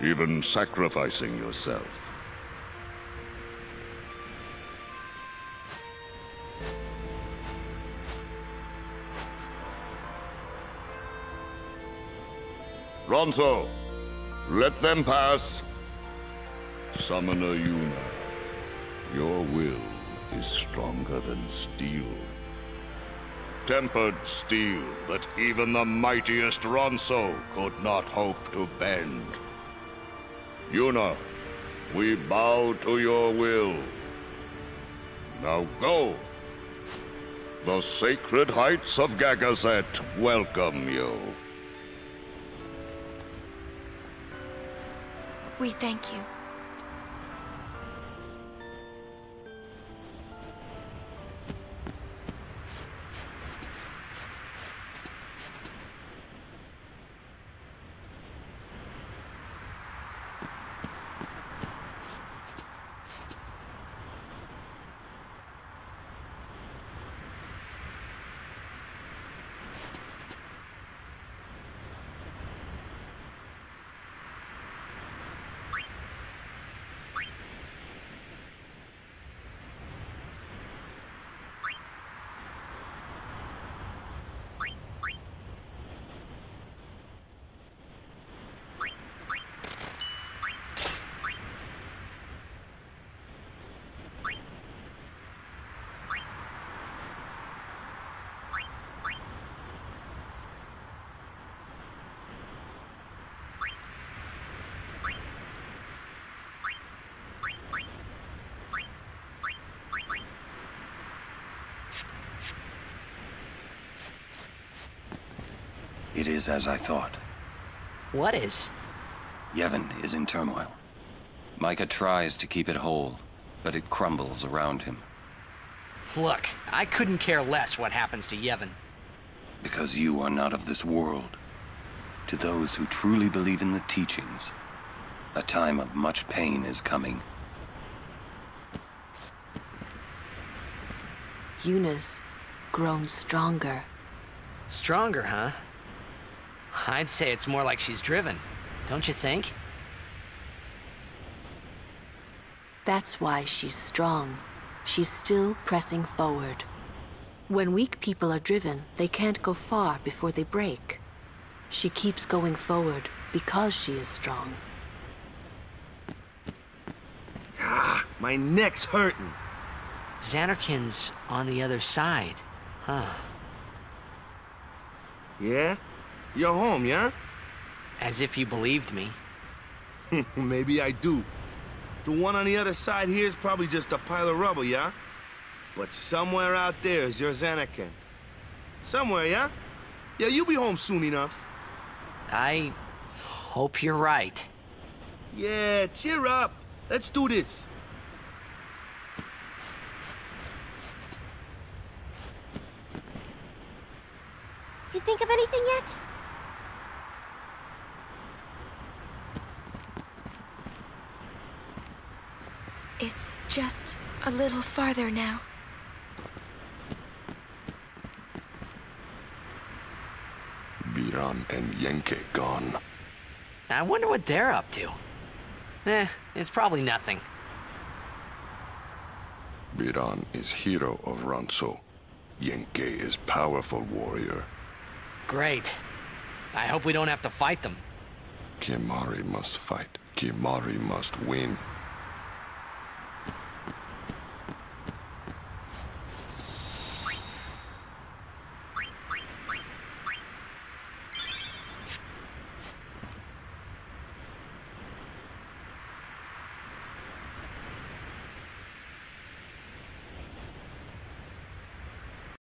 Even sacrificing yourself. Ronso, let them pass. Summoner Yuna, your will is stronger than steel. Tempered steel that even the mightiest Ronso could not hope to bend. Yuna, we bow to your will. Now go. The sacred heights of Gagazet welcome you. We thank you. Is as I thought. What is? Yevon is in turmoil. Mika tries to keep it whole, but it crumbles around him. Look, I couldn't care less what happens to Yevon. Because you are not of this world. To those who truly believe in the teachings, a time of much pain is coming. Yuna's, grown stronger. Stronger, huh? I'd say it's more like she's driven. Don't you think? That's why she's strong. She's still pressing forward. When weak people are driven, they can't go far before they break. She keeps going forward because she is strong. Ah, my neck's hurting. Zanarkand's on the other side, huh? Yeah? You're home, yeah? As if you believed me. Maybe I do. The one on the other side here is probably just a pile of rubble, yeah? But somewhere out there is your Zanarkand. Somewhere, yeah? Yeah, you'll be home soon enough. I hope you're right. Yeah, cheer up. Let's do this. You think of anything yet? It's just a little farther now. Biran and Yenke gone. I wonder what they're up to. Eh, it's probably nothing. Biran is hero of Ronso. Yenke is powerful warrior. Great. I hope we don't have to fight them. Kimahri must fight. Kimahri must win.